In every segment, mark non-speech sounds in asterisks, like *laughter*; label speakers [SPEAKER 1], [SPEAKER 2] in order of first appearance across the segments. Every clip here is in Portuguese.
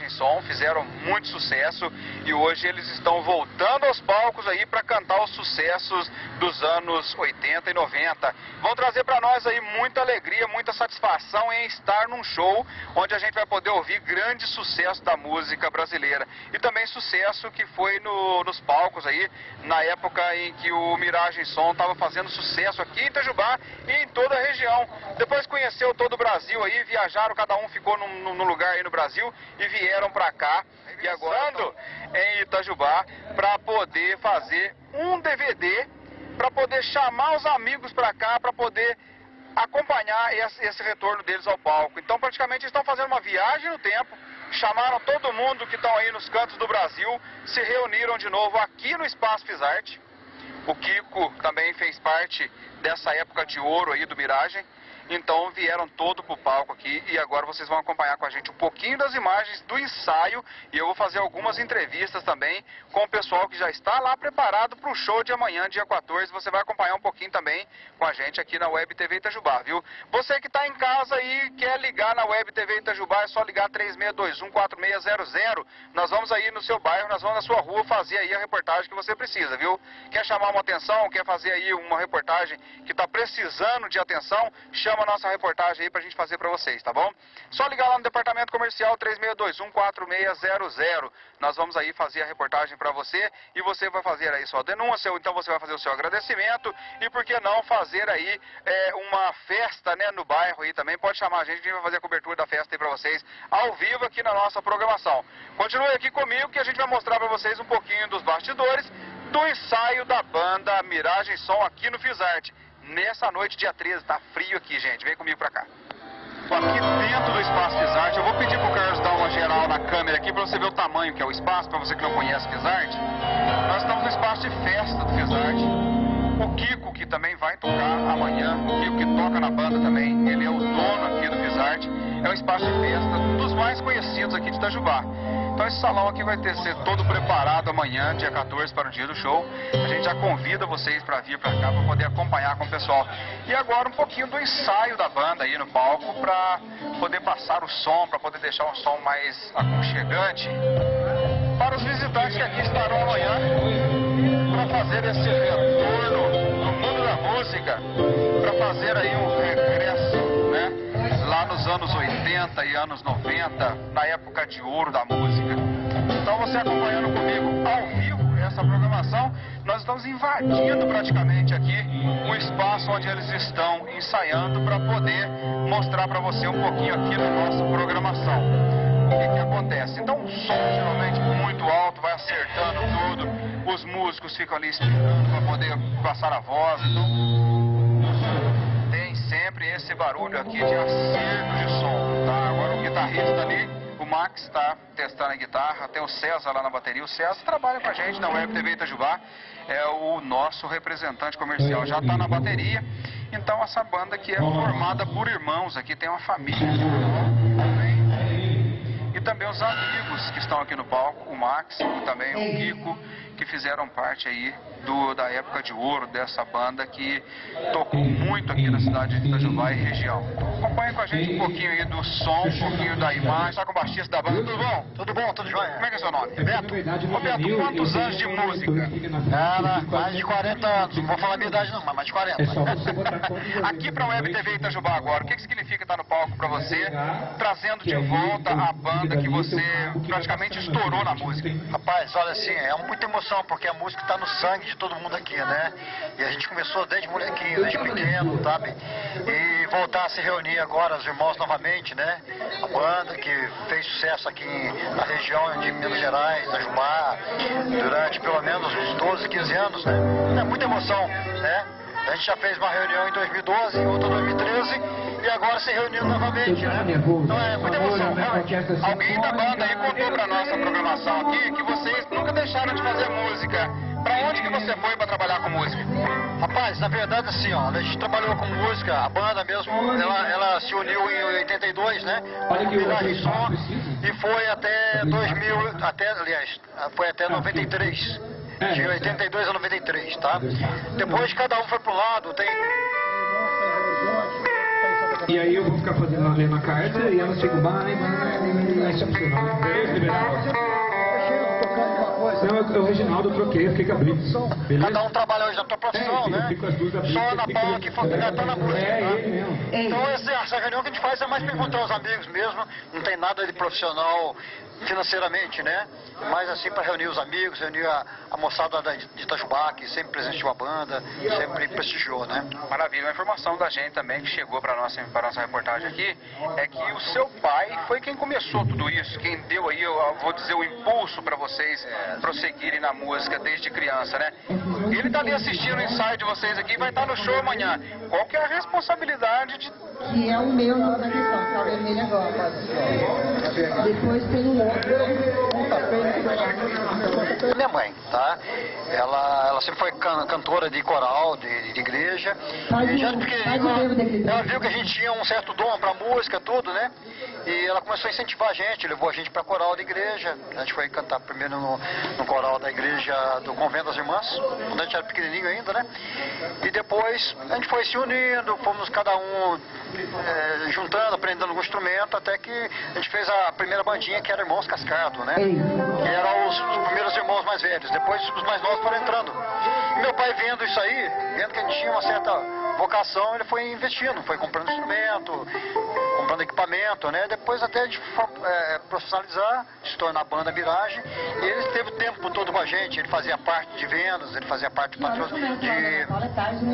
[SPEAKER 1] Miragem Som, fizeram muito sucesso e hoje eles estão voltando aos palcos aí para cantar os sucessos dos anos 80 e 90. Vão trazer para nós aí muita alegria, muita satisfação em estar num show onde a gente vai poder ouvir grande sucesso da música brasileira e também sucesso que foi no, nos palcos aí na época em que o Miragem Som estava fazendo sucesso aqui em Itajubá e em toda a região. Depois conheceu todo o Brasil aí, viajaram, cada um ficou num, num lugar aí no Brasil e vieram para cá. E agora estão em Itajubá para poder fazer um DVD, para poder chamar os amigos para cá, para poder acompanhar esse, esse, retorno deles ao palco. Então, praticamente, estão fazendo uma viagem no tempo, chamaram todo mundo que estão aí nos cantos do Brasil, se reuniram de novo aqui no Espaço Fisarte. O Kiko também fez parte dessa época de ouro aí do Miragem. Então vieram todo pro palco aqui e agora vocês vão acompanhar com a gente um pouquinho das imagens do ensaio e eu vou fazer algumas entrevistas também com o pessoal que já está lá preparado para o show de amanhã, dia 14. Você vai acompanhar um pouquinho também com a gente aqui na Web TV Itajubá, viu? Você que está em casa e quer ligar na Web TV Itajubá, é só ligar 3621-4600. Nós vamos aí no seu bairro, nós vamos na sua rua fazer aí a reportagem que você precisa, viu? Quer chamar uma atenção, quer fazer aí uma reportagem que está precisando de atenção, chama a nossa reportagem aí pra gente fazer pra vocês, tá bom? Só ligar lá no departamento comercial 3621-4600. Nós vamos aí fazer a reportagem pra você e você vai fazer aí sua denúncia, ou então você vai fazer o seu agradecimento e por que não fazer aí é, uma festa, né, no bairro aí também. Pode chamar a gente, a gente vai fazer a cobertura da festa aí pra vocês ao vivo aqui na nossa programação. Continue aqui comigo que a gente vai mostrar pra vocês um pouquinho dos bastidores do ensaio da banda Miragem Som aqui no Fisarte nessa noite, dia 13. Tá frio aqui, gente. Vem comigo pra cá. Tô aqui dentro do Espaço Fisarte. Eu vou pedir pro Carlos dar uma geral na câmera aqui pra você ver o tamanho que é o espaço, pra você que não conhece o Fisarte. Nós estamos no espaço de festa do Fisarte. O Kiko, que também vai tocar amanhã, o Kiko que toca na banda também, ele é o dono aqui. É um espaço de festa, dos mais conhecidos aqui de Itajubá. Então esse salão aqui vai ter ser todo preparado amanhã, dia 14, para o dia do show. A gente já convida vocês para vir para cá para poder acompanhar com o pessoal. E agora um pouquinho do ensaio da banda aí no palco para poder passar o som, para poder deixar um som mais aconchegante para os visitantes que aqui estarão amanhã para fazer esse retorno no mundo da música, para fazer aí um regresso, né? Nos anos 80 e anos 90, na época de ouro da música. Então você acompanhando comigo ao vivo essa programação, nós estamos invadindo praticamente aqui o espaço onde eles estão ensaiando para poder mostrar para você um pouquinho aqui da nossa programação. O que, que acontece? Então o som geralmente muito alto, vai acertando tudo, os músicos ficam ali esperando para poder passar a voz. Então sempre esse barulho aqui de acerto de som, tá? Agora o guitarrista ali, o Max está testando a guitarra, tem o César lá na bateria. O César trabalha com a gente na Web TV Itajubá, é o nosso representante comercial, já está na bateria. Então essa banda que é formada por irmãos aqui, tem uma família. E também os amigos que estão aqui no palco, o Max também o Kiko que fizeram parte aí do, da época de ouro dessa banda que tocou muito aqui na cidade de Itajubá e região. Acompanhe com a gente um pouquinho aí do som, um pouquinho da imagem. Está com o baixista da banda, tudo bom?
[SPEAKER 2] Tudo bom, tudo jóia.
[SPEAKER 1] Como é que é seu nome? Beto. Ô Beto, quantos anos de música?
[SPEAKER 2] Cara, mais de 40 anos. Não vou falar a minha idade não, mas mais de 40.
[SPEAKER 1] É *laughs* aqui para a Web TV Itajubá agora, o que, que significa estar no palco para você, trazendo de volta a banda que você praticamente estourou na música?
[SPEAKER 2] Rapaz, olha assim, é muita emoção emoção, porque a música está no sangue de todo mundo aqui, né? E a gente começou desde molequinho, desde pequeno, sabe? E voltar a se reunir agora, os irmãos novamente, né? A banda que fez sucesso aqui na região de Minas Gerais, da Jumar, durante pelo menos uns 12, 15 anos, né? É muita emoção, né? A gente já fez uma reunião em 2012, outra em 2013 e agora se reuniu novamente, né? Então é muita emoção, realmente.
[SPEAKER 1] Alguém da banda aí contou pra nossa programação aqui que vocês nunca deixaram de fazer música. Pra Aonde que você foi para trabalhar com música?
[SPEAKER 2] Rapaz, na verdade assim, ó, a gente trabalhou com música, a banda mesmo, ela, ela se uniu em 82, né? Village Som, e foi até 2000, até, aliás, foi até 93. De 82 a 93, tá? Depois cada um foi pro lado, tem
[SPEAKER 3] E aí eu vou ficar fazendo a lendo a carta e vai, vai, isso funciona. Beleza, liberal? Não, eu, eu, Reginaldo, eu troquei, eu fiquei com a Brits. Beleza?
[SPEAKER 2] Cada um trabalha hoje na tua profissão,
[SPEAKER 3] É,
[SPEAKER 2] né?
[SPEAKER 3] fica as duas da
[SPEAKER 2] Só na Paula que foi cantar na música,
[SPEAKER 3] É, ele mesmo.
[SPEAKER 2] Então essa, essa reunião que a gente faz é mais para encontrar os amigos mesmo, não tem nada de profissional financeiramente, né? Mas assim para reunir os amigos, reunir a, a moçada da, de Itajubá, que sempre presenteou a banda, sempre prestigiou, né?
[SPEAKER 1] Maravilha. Uma informação da gente também que chegou para nossa para nossa reportagem aqui é que o seu pai foi quem começou tudo isso, quem deu aí, eu vou dizer, o impulso para vocês prosseguirem na música desde criança, né? Ele está ali assistindo o ensaio de vocês aqui e vai estar no show amanhã. Qual que é a responsabilidade de
[SPEAKER 4] que é o meu na na questão, que tá vermelho agora. Depois tem um outro.
[SPEAKER 2] Minha mãe, tá? Ela, ela sempre foi can- cantora de coral, de, de igreja. E já
[SPEAKER 4] igreja.
[SPEAKER 2] ela viu que a gente tinha um certo dom pra música, tudo, né? E ela começou a incentivar a gente, levou a gente pra coral da igreja. A gente foi cantar primeiro no, no coral da igreja do Convento das Irmãs, quando a gente era pequenininho ainda, né? E depois a gente foi se unindo, fomos cada um eh, juntando, aprendendo algum instrumento, até que a gente fez a primeira bandinha que era Irmãos Cascado, né? Que eram os, os primeiros irmãos mais velhos. Depois os mais novos foram entrando. E meu pai vendo isso aí, vendo que a gente tinha uma certa vocação, ele foi investindo, foi comprando instrumento, comprando equipamento, né? Depois até de eh, profissionalizar, de se tornar banda Miragem. E ele teve o tempo todo com a gente, ele fazia parte de vendas, ele fazia parte de, patro- de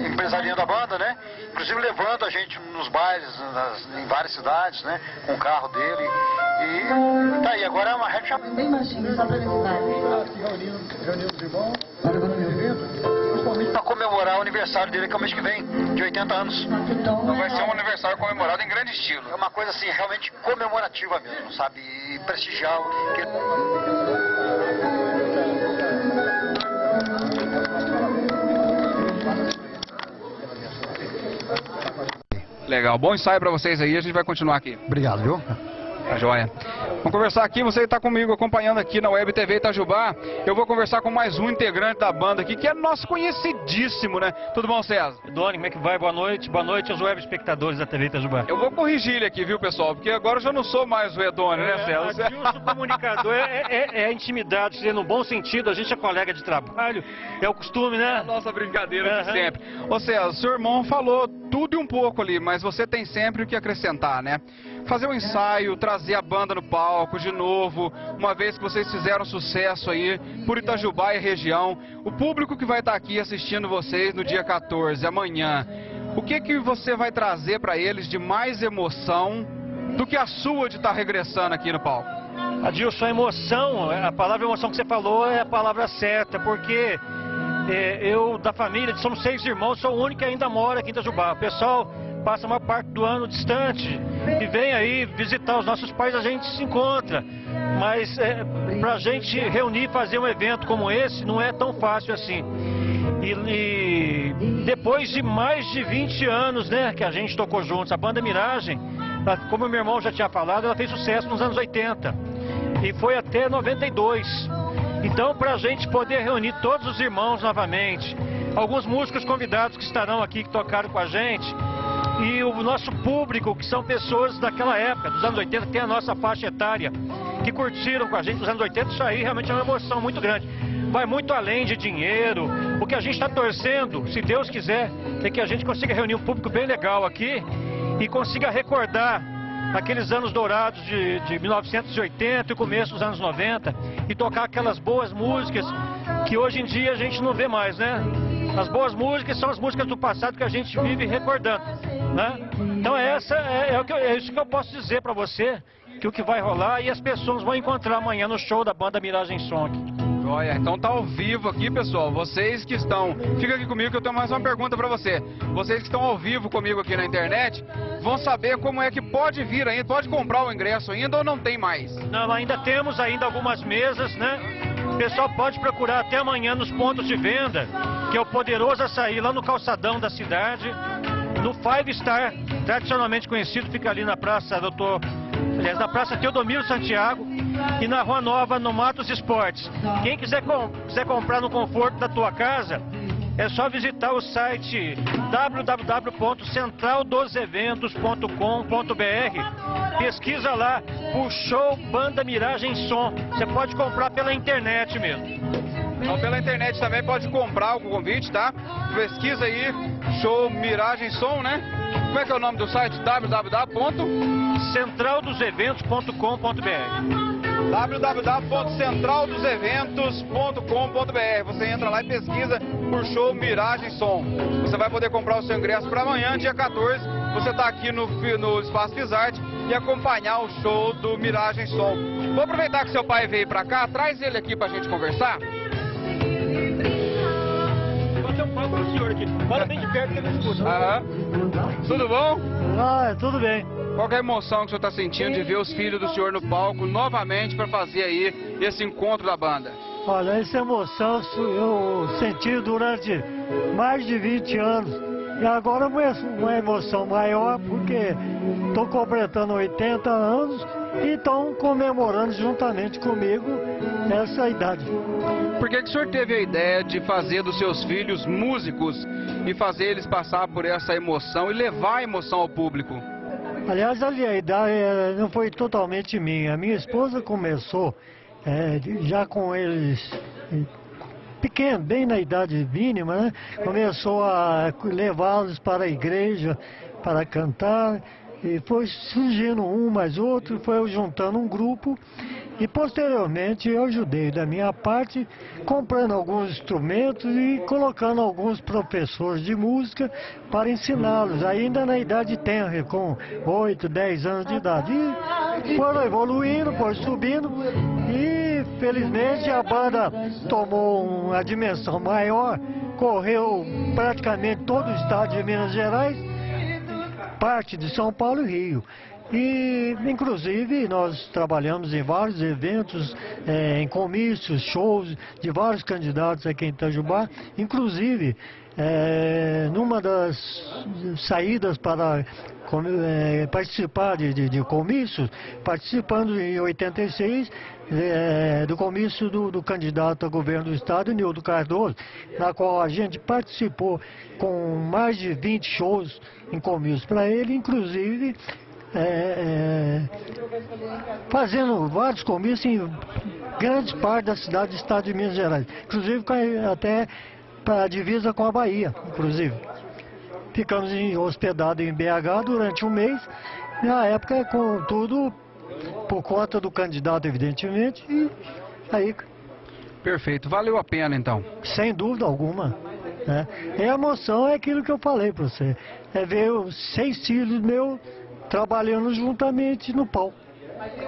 [SPEAKER 2] empresariando a banda, né? Inclusive levando a gente nos bailes, nas- em várias cidades, né? Com o carro dele. E tá aí, agora é uma rede
[SPEAKER 4] Bem baixinho, só pra necessidade.
[SPEAKER 2] Para comemorar o aniversário dele, que é o mês que vem, de 80 anos.
[SPEAKER 1] Então vai ser um aniversário comemorado em grande estilo.
[SPEAKER 2] É uma coisa assim, realmente comemorativa mesmo, sabe? E prestigiar o que
[SPEAKER 1] Legal, bom ensaio para vocês aí, a gente vai continuar aqui.
[SPEAKER 2] Obrigado, viu?
[SPEAKER 1] Tá joia. Vamos conversar aqui, você está comigo acompanhando aqui na Web TV Itajubá. Eu vou conversar com mais um integrante da banda aqui, que é nosso conhecidíssimo, né? Tudo bom, César?
[SPEAKER 5] Doni, como é que vai? Boa noite. Boa noite aos web espectadores da TV Itajubá.
[SPEAKER 1] Eu vou corrigir ele aqui, viu, pessoal? Porque agora eu já não sou mais o Edone, né, César?
[SPEAKER 5] Adilson comunicador é, é, é a intimidade, no bom sentido, a gente é colega de trabalho, é o costume, né?
[SPEAKER 1] Nossa brincadeira de sempre. Ô César, seu irmão falou tudo e um pouco ali, mas você tem sempre o que acrescentar, né? Fazer um ensaio, trazer a banda no palco de novo, uma vez que vocês fizeram sucesso aí por Itajubá e região. O público que vai estar aqui assistindo vocês no dia 14, amanhã, o que que você vai trazer para eles de mais emoção do que a sua de estar regressando aqui no palco?
[SPEAKER 5] Adilson, a emoção, a palavra emoção que você falou é a palavra certa, porque é, eu, da família, somos seis irmãos, sou o único que ainda mora aqui em Itajubá. O pessoal passa uma parte do ano distante e vem aí visitar os nossos pais, a gente se encontra. Mas é, para a gente reunir e fazer um evento como esse não é tão fácil assim. E, e depois de mais de 20 anos né, que a gente tocou juntos, a banda Miragem, ela- como meu irmão já tinha falado, ela fez sucesso nos anos 80 e foi até 92. Então, para a gente poder reunir todos os irmãos novamente, alguns músicos convidados que estarão aqui, que tocaram com a gente, e o nosso público, que são pessoas daquela época, dos anos 80, que tem a nossa faixa etária, que curtiram com a gente nos anos 80, isso aí realmente é uma emoção muito grande. Vai muito além de dinheiro. O que a gente está torcendo, se Deus quiser, é que a gente consiga reunir um público bem legal aqui e consiga recordar aqueles anos dourados de, de 1980 e começo dos anos 90 e tocar aquelas boas músicas que hoje em dia a gente não vê mais, né? As boas músicas são as músicas do passado que a gente vive recordando, né? Então essa é, é o que eu- é isso que eu posso dizer para você, que o que vai rolar e as pessoas vão encontrar amanhã no show da banda Miragem aqui.
[SPEAKER 1] Olha, então tá ao vivo aqui, pessoal. Vocês que estão. Fica aqui comigo que eu tenho mais uma pergunta pra você. Vocês que estão ao vivo comigo aqui na internet vão saber como é que pode vir ainda, pode comprar o ingresso ainda ou não tem mais.
[SPEAKER 5] Não, ainda temos ainda algumas mesas, né? O pessoal pode procurar até amanhã nos pontos de venda, que é o Poderoso Açaí, lá no calçadão da cidade. No Five Star, tradicionalmente conhecido, fica ali na Praça Doutor aliás, na Praça Teodomiro Santiago e na Rua Nova, no Matos Esportes. Quem quiser, com, quiser comprar no conforto da tua casa, é só visitar o site www.centraldoseventos.com.br. Pesquisa lá o show Banda Miragem Som. Você pode comprar pela internet mesmo.
[SPEAKER 1] Então pela internet também pode comprar o convite, tá? Pesquisa aí, show Miragem Som, né? Como é que é o nome do site?
[SPEAKER 5] www.centraldoseventos.com.br
[SPEAKER 1] www.centraldoseventos.com.br Você entra lá e pesquisa por show Miragem Som. Você vai poder comprar o seu ingresso para amanhã, dia 14. Você está aqui no, no Espaço Fisarte e acompanhar o show do Miragem Som. Vou aproveitar que seu pai veio para cá, traz ele aqui para a gente conversar.
[SPEAKER 5] Senhor aqui. Fala bem de perto que ele escuta.
[SPEAKER 1] Aham. Tudo bom?
[SPEAKER 5] Ah, tudo bem.
[SPEAKER 1] Qual é a emoção que o senhor está sentindo de ver os filhos do senhor no palco novamente para fazer aí esse encontro da banda?
[SPEAKER 6] Olha, essa emoção eu senti durante mais de 20 anos. E agora uma emoção maior porque estou completando 80 anos e estão comemorando juntamente comigo essa idade.
[SPEAKER 1] Por que, que o senhor teve a ideia de fazer dos seus filhos músicos e fazer eles passar por essa emoção e levar a emoção ao público?
[SPEAKER 6] Aliás, a ideia eh, não foi totalmente minha. A minha esposa começou é, já com eles pequeno, bem na idade mínima, né? começou a levá-los para a igreja para cantar. E foi surgindo um mais outro, foi juntando um grupo e posteriormente eu ajudei da minha parte, comprando alguns instrumentos e colocando alguns professores de música para ensiná-los, ainda na idade tenra, com 8, 10 anos de idade. E foram evoluindo, foram subindo e felizmente a banda tomou uma dimensão maior, correu praticamente todo o estado de Minas Gerais parte de São Paulo e Rio. E, inclusive, nós trabalhamos em vários eventos, é, em comícios, shows de vários candidatos aqui em Itajubá. Inclusive, é, numa das saídas para é, participar de, de, de, comícios, participando em 86 é, do comício do, do, candidato a governo do estado, Nildo Cardoso, na qual a gente participou com mais de 20 shows em comícios para ele, inclusive é, é, fazendo vários comícios em grandes partes da cidade do estado de Minas Gerais, inclusive até para a divisa com a Bahia, inclusive. Ficamos hospedados em BH durante um mês, na época com tudo por conta do candidato, evidentemente, e aí...
[SPEAKER 1] Perfeito, valeu a pena então.
[SPEAKER 6] Sem dúvida alguma. Né? E a emoção é aquilo que eu falei para você, é ver os seis filhos meus trabalhando juntamente no palco.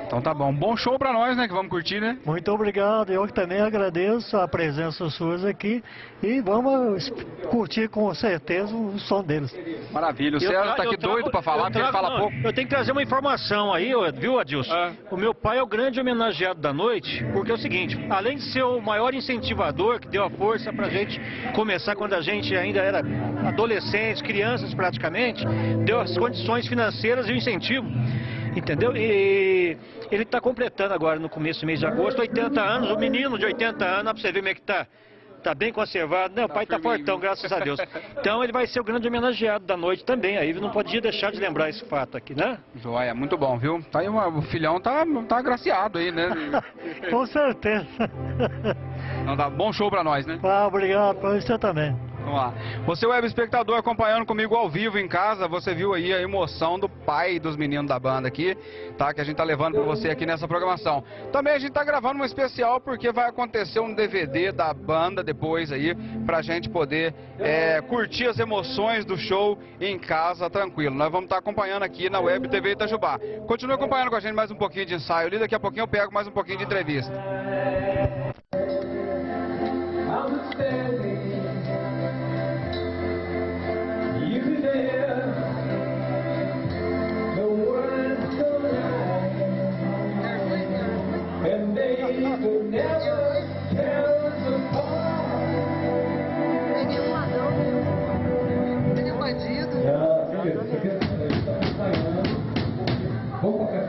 [SPEAKER 1] Então tá bom. Bom show pra nós, né? Que vamos curtir, né?
[SPEAKER 6] Muito obrigado. Eu também agradeço a presença suas aqui e vamos curtir com certeza o som deles.
[SPEAKER 1] Maravilha. O César tá aqui trago, doido pra falar, porque ele fala não, pouco.
[SPEAKER 5] Eu tenho que trazer uma informação aí, viu, Adilson? Ah. O meu pai é o grande homenageado da noite, porque é o seguinte, além de ser o maior incentivador que deu a força pra gente começar quando a gente ainda era adolescentes, crianças praticamente, deu as condições financeiras e o incentivo entendeu? E ele está completando agora, no começo do mês de agosto, 80 anos, o menino de 80 anos, para você ver como é que está. Tá bem conservado, né? O pai tá fortão, graças a Deus. Então ele vai ser o grande homenageado da noite também. Aí não podia deixar de lembrar esse fato aqui, né?
[SPEAKER 1] Joia, muito bom, viu? Tá aí o filhão tá, tá agraciado aí, né? *laughs*
[SPEAKER 6] Com certeza.
[SPEAKER 1] Então dá bom show pra nós, né?
[SPEAKER 6] Ah, obrigado, pra você também.
[SPEAKER 1] Vamos lá. Você, web espectador, acompanhando comigo ao vivo em casa, você viu aí a emoção do pai dos meninos da banda aqui, tá? Que a gente tá levando para você aqui nessa programação. Também a gente tá gravando um especial porque vai acontecer um DVD da banda depois aí, pra gente poder é, curtir as emoções do show em casa tranquilo. Nós vamos estar tá acompanhando aqui na Web TV Itajubá. Continue acompanhando com a gente mais um pouquinho de ensaio ali, daqui a pouquinho eu pego mais um pouquinho de entrevista.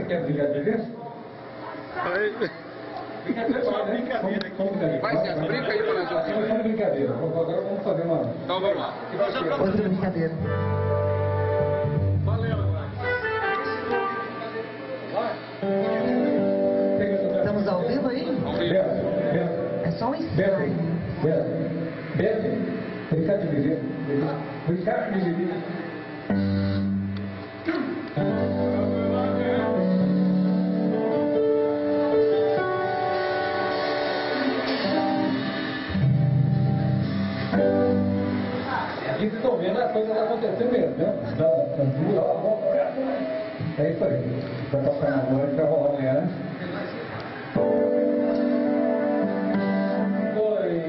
[SPEAKER 7] quer brigar de vez? Brincadeira, brincadeira. Vai, César, brinca aí para nós. Não, só brincadeira. Agora vamos fazer uma... Então vamos lá.
[SPEAKER 1] Outra brincadeira. Valeu. Vai. Um ensaio.
[SPEAKER 7] Bebe, brincar de viver. Brincar de viver. Aqui vocês estão vendo as coisas acontecendo mesmo, né? Da cantura, ó, É isso aí. Vai tocar agora e vai rolar amanhã? Dois,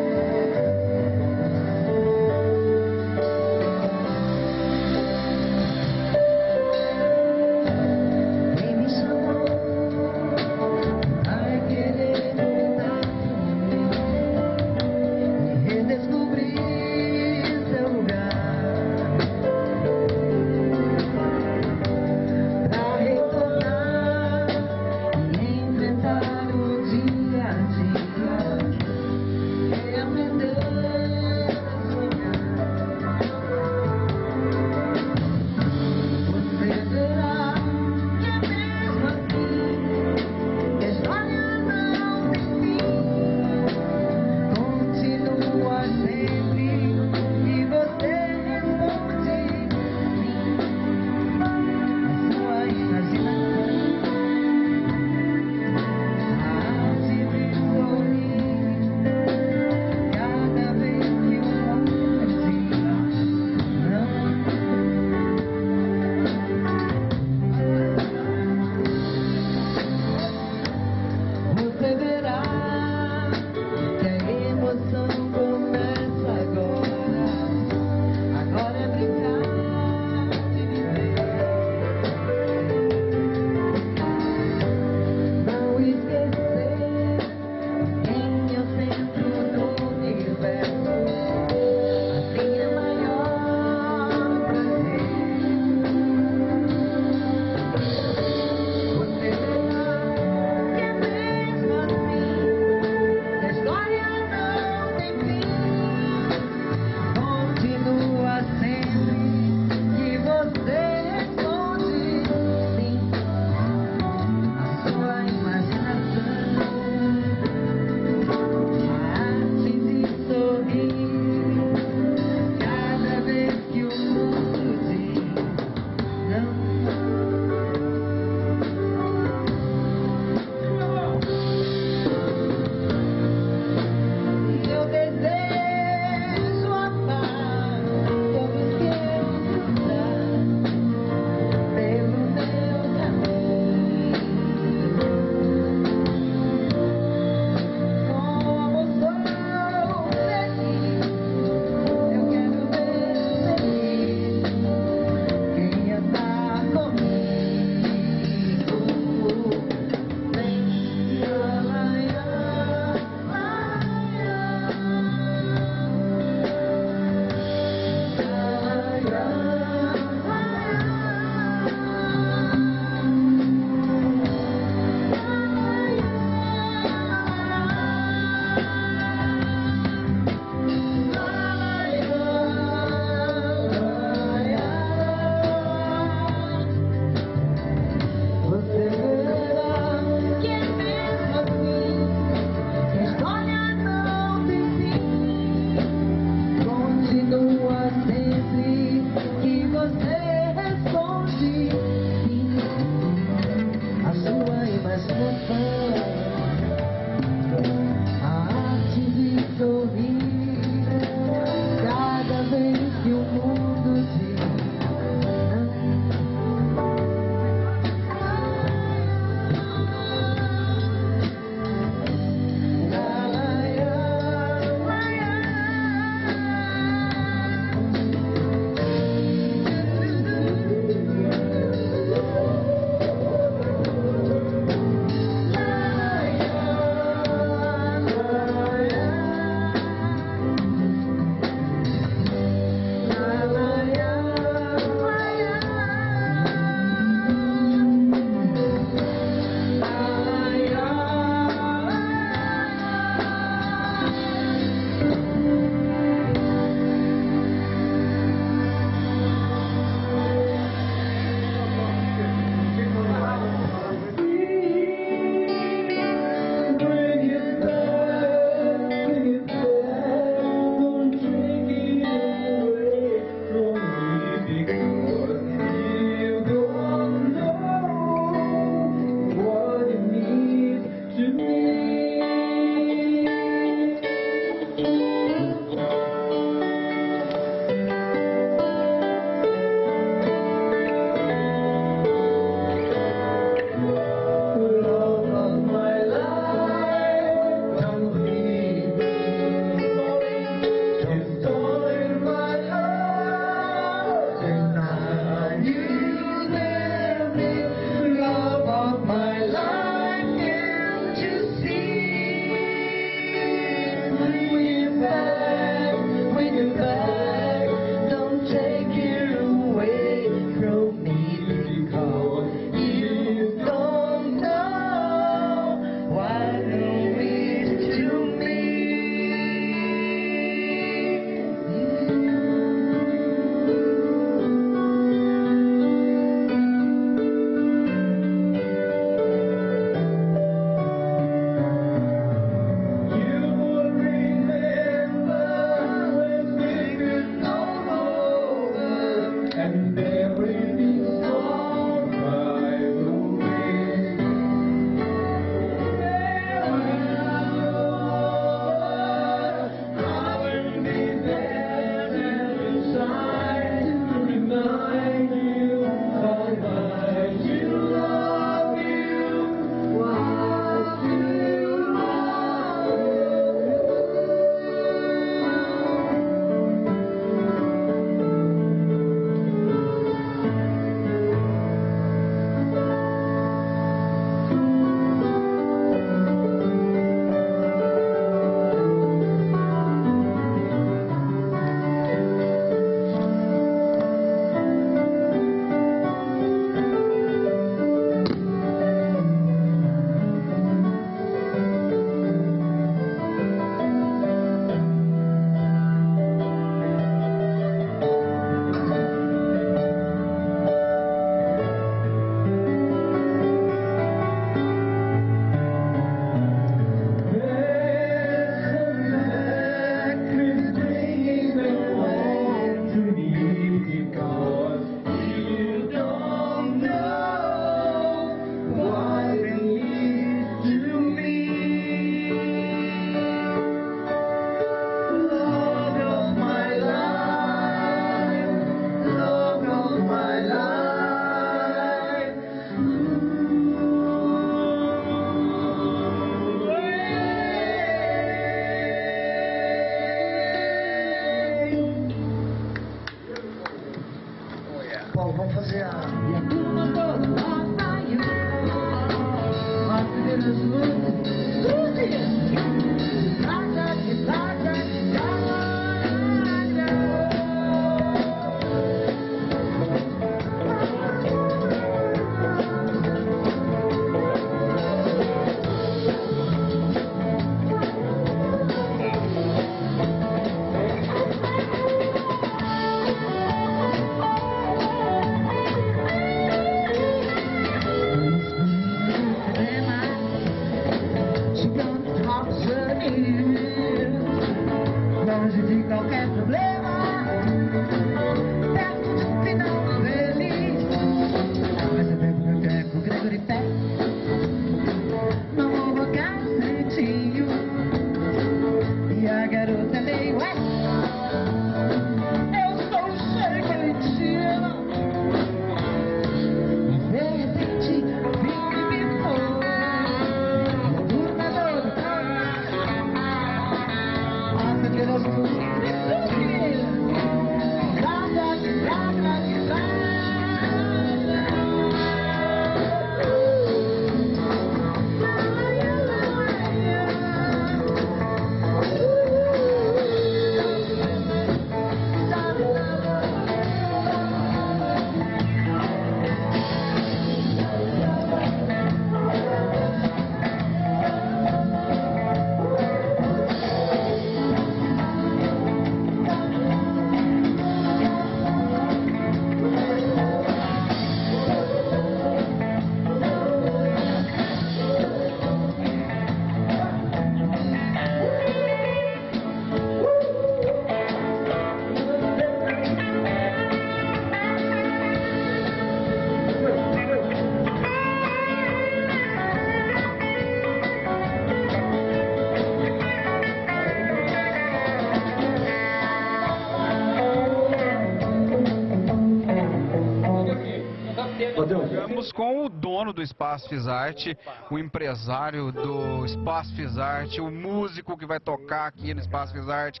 [SPEAKER 1] do Espaço Fisarte, o empresário do Espaço Fisarte, o músico que vai tocar aqui no Espaço Fisarte.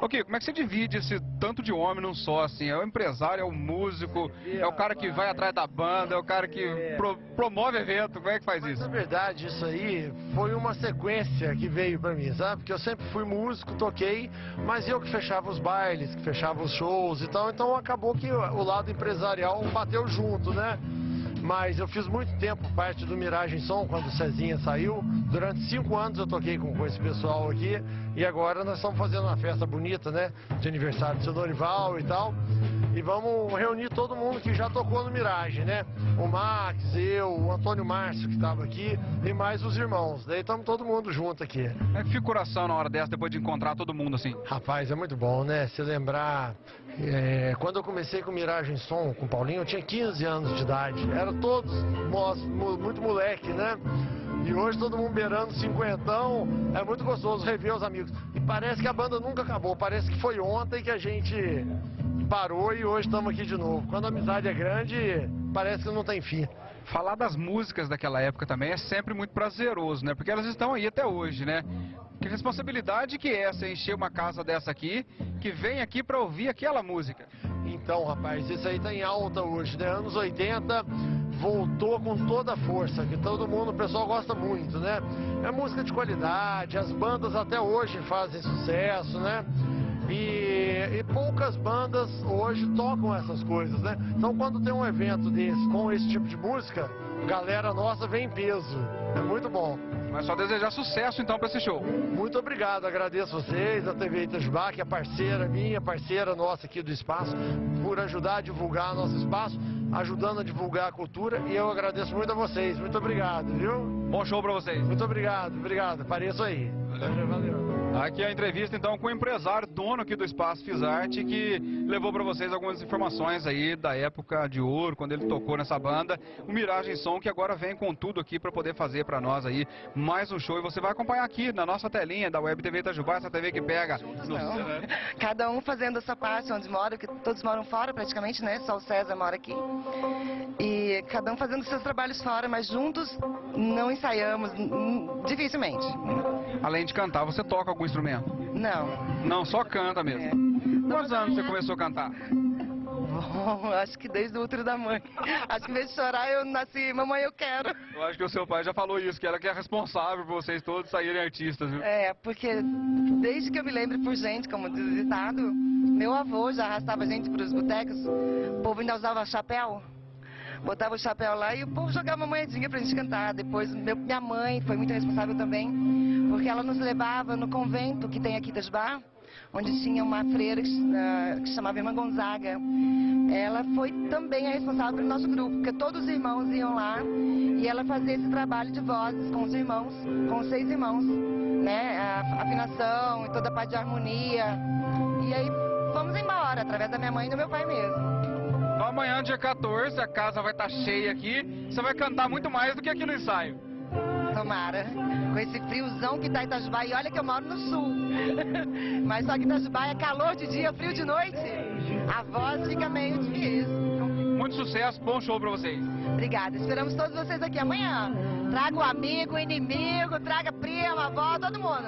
[SPEAKER 1] Ok, como é que você divide esse tanto de homem num só, assim? É o empresário, é o músico, é o cara que vai atrás da banda, é o cara que pro, promove evento, como é que faz isso?
[SPEAKER 8] Na verdade, isso aí foi uma sequência que veio para mim, sabe? Porque eu sempre fui músico, toquei, mas eu que fechava os bailes, que fechava os shows e tal, então acabou que o lado empresarial bateu junto, né? Mas eu fiz muito tempo parte do Miragem Som, quando o Cezinha saiu. Durante cinco anos eu toquei com, com esse pessoal aqui. E agora nós estamos fazendo uma festa bonita, né? De aniversário do seu Dorival e tal. E vamos reunir todo mundo que já tocou no Mirage, né? O Max, eu, o Antônio Márcio que estava aqui e mais os irmãos. Daí estamos todo mundo junto aqui.
[SPEAKER 1] É que fica o coração na hora dessa, depois de encontrar todo mundo assim?
[SPEAKER 8] Rapaz, é muito bom, né? Se lembrar, é, quando eu comecei com Miragem Som, com o Paulinho, eu tinha 15 anos de idade. Era todos muito moleque, né? E hoje todo mundo beirando cinquentão, é muito gostoso rever os amigos. E parece que a banda nunca acabou, parece que foi ontem que a gente parou e hoje estamos aqui de novo. Quando a amizade é grande, parece que não tem fim.
[SPEAKER 1] Falar das músicas daquela época também é sempre muito prazeroso, né? Porque elas estão aí até hoje, né? Que responsabilidade que é essa, encher uma casa dessa aqui, que vem aqui para ouvir aquela música?
[SPEAKER 8] Então, rapaz, isso aí tá em alta hoje, né? Anos 80 voltou com toda a força, que todo mundo, o pessoal gosta muito, né? É música de qualidade, as bandas até hoje fazem sucesso, né? E, e, poucas bandas hoje tocam essas coisas, né? Então quando tem um evento desse com esse tipo de música, galera nossa vem em peso. É muito bom.
[SPEAKER 1] Mas só desejar sucesso então para esse show.
[SPEAKER 8] Muito obrigado, agradeço vocês, a TV Itajubá, que é parceira minha, parceira nossa aqui do espaço, por ajudar a divulgar nosso espaço, ajudando a divulgar a cultura e eu agradeço muito a vocês. Muito obrigado, viu?
[SPEAKER 1] Bom show para vocês.
[SPEAKER 8] Muito obrigado, obrigado. Apareço aí. Valeu. Valeu.
[SPEAKER 1] Aqui a entrevista então com o empresário, dono aqui do Espaço Fisarte, que levou para vocês algumas informações aí da época de ouro, quando ele tocou nessa banda, o Miragem Som, que agora vem com tudo aqui para poder fazer para nós aí mais um show. E você vai acompanhar aqui na nossa telinha da Web TV Itajubá, essa TV que pega.
[SPEAKER 4] No... *laughs* Cada um fazendo a sua parte onde mora, que todos moram fora praticamente, né? Só o César mora aqui. E cada um fazendo seus trabalhos fora, mas juntos não ensaiamos dificilmente.
[SPEAKER 1] Além de cantar, você toca algum instrumento?
[SPEAKER 4] Não.
[SPEAKER 1] Não, só canta mesmo. É. Quantos anos você começou a cantar?
[SPEAKER 4] Bom, *laughs* acho que desde o útero da mãe. *laughs* Acho que em vez de chorar, eu nasci, mamãe, eu quero.
[SPEAKER 1] Eu acho que o seu pai já falou isso, que ela que é responsável por vocês todos saírem artistas, viu?
[SPEAKER 4] É, porque desde que eu me lembro por gente, como desitado, meu avô já arrastava gente para os botecos, o povo ainda usava chapéu botava o chapéu lá e o povo jogava uma moedinha pra gente cantar. Depois, meu, minha mãe foi muito responsável também, porque ela nos levava no convento que tem aqui das Bar, onde tinha uma freira que, uh, que chamava Irmã Gonzaga. Ela foi também a responsável pelo nosso grupo, porque todos os irmãos iam lá e ela fazia esse trabalho de vozes com os irmãos, com os seis irmãos, né? A afinação e toda a parte de harmonia. E aí fomos embora, através da minha mãe e do meu pai mesmo.
[SPEAKER 1] Então amanhã, dia 14, a casa vai estar tá cheia aqui. Você vai cantar muito mais do que aqui no ensaio.
[SPEAKER 4] Tomara. Com esse friozão que tá em Itajubá. E olha que eu moro no sul. *laughs* Mas só que Itajubá é calor de dia, frio de noite. A voz fica meio difícil.
[SPEAKER 1] Muito sucesso, bom show pra vocês.
[SPEAKER 4] Obrigada. Esperamos todos vocês aqui amanhã. Traga o amigo, o inimigo, traga prima, avó, todo mundo.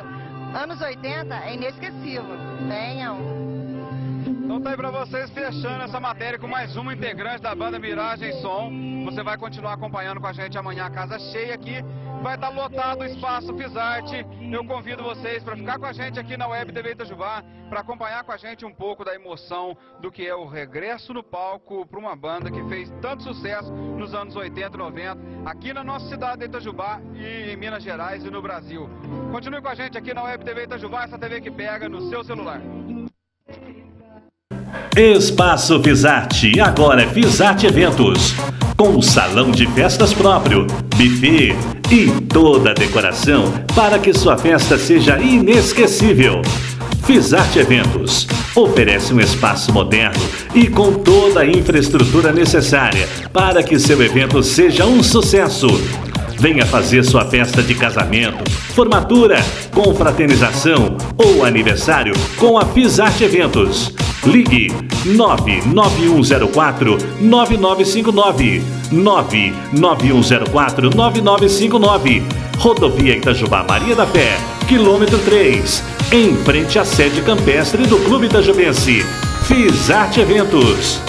[SPEAKER 4] Anos 80 é inesquecível. Venham.
[SPEAKER 1] Então tá aí pra vocês fechando essa matéria com mais um integrante da banda Miragem Som. Você vai continuar acompanhando com a gente amanhã a casa cheia aqui. Vai estar tá lotado o espaço Fisarte. Eu convido vocês para ficar com a gente aqui na Web TV Itajubá, para acompanhar com a gente um pouco da emoção do que é o regresso no palco para uma banda que fez tanto sucesso nos anos 80 e 90 aqui na nossa cidade de Itajubá e em Minas Gerais e no Brasil. Continue com a gente aqui na Web TV Itajubá, essa TV que pega no seu celular.
[SPEAKER 9] Espaço Fisarte, agora é Fisarte Eventos. Com salão de festas próprio, buffet e toda a decoração para que sua festa seja inesquecível. Fisarte Eventos oferece um espaço moderno e com toda a infraestrutura necessária para que seu evento seja um sucesso. Venha fazer sua festa de casamento, formatura, confraternização ou aniversário com a Fisarte Eventos. Ligue 99104 9959
[SPEAKER 10] 991049959. Rodovia Itajubá Maria da Fé, quilômetro 3, em frente à sede campestre do Clube Itajubense. Fisarte Eventos.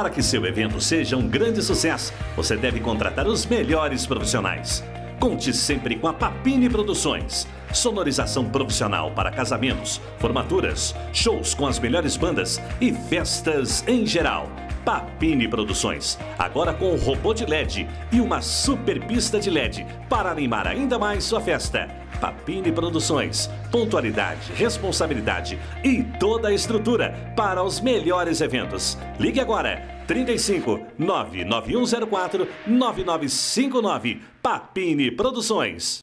[SPEAKER 10] Para que seu evento seja um grande sucesso, você deve contratar os melhores profissionais. Conte sempre com a Papini Produções. Sonorização profissional para casamentos, formaturas, shows com as melhores bandas e festas em geral. Papini Produções, agora com robô de LED e uma super pista de LED para animar ainda mais sua festa. Papini Produções, pontualidade, responsabilidade e toda a estrutura para os melhores eventos. Ligue agora 35 99104 9959 Papini Produções.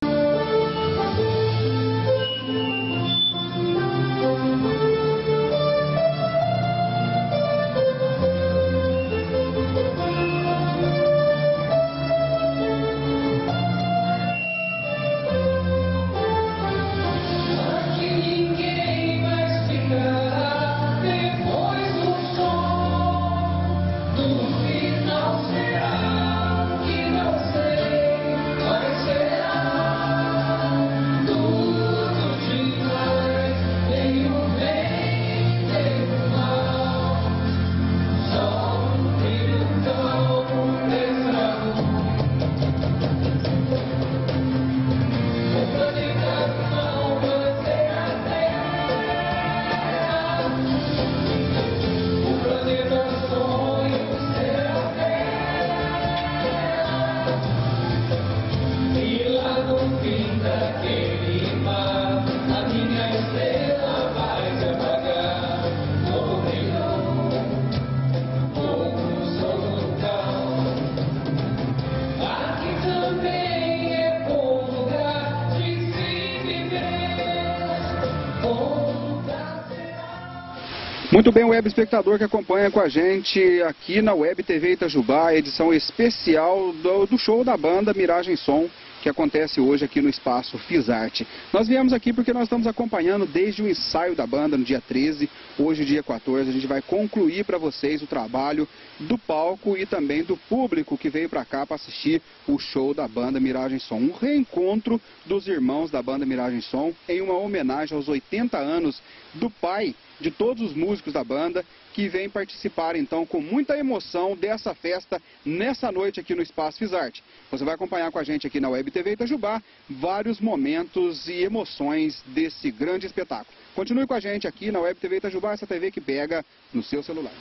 [SPEAKER 1] Muito bem, web espectador que acompanha com a gente aqui na Web TV Itajubá, edição especial do, do show da banda Miragem Som, que acontece hoje aqui no espaço Fisarte. Nós viemos aqui porque nós estamos acompanhando desde o ensaio da banda no dia 13, hoje dia 14, a gente vai concluir para vocês o trabalho do palco e também do público que veio para cá para assistir o show da banda Miragem Som. Um reencontro dos irmãos da banda Miragem Som em uma homenagem aos 80 anos do pai de todos os músicos da banda que vêm participar então com muita emoção dessa festa nessa noite aqui no Espaço Fisarte. Você vai acompanhar com a gente aqui na Web TV Itajubá vários momentos e emoções desse grande espetáculo. Continue com a gente aqui na Web TV Itajubá, essa TV que pega no seu celular.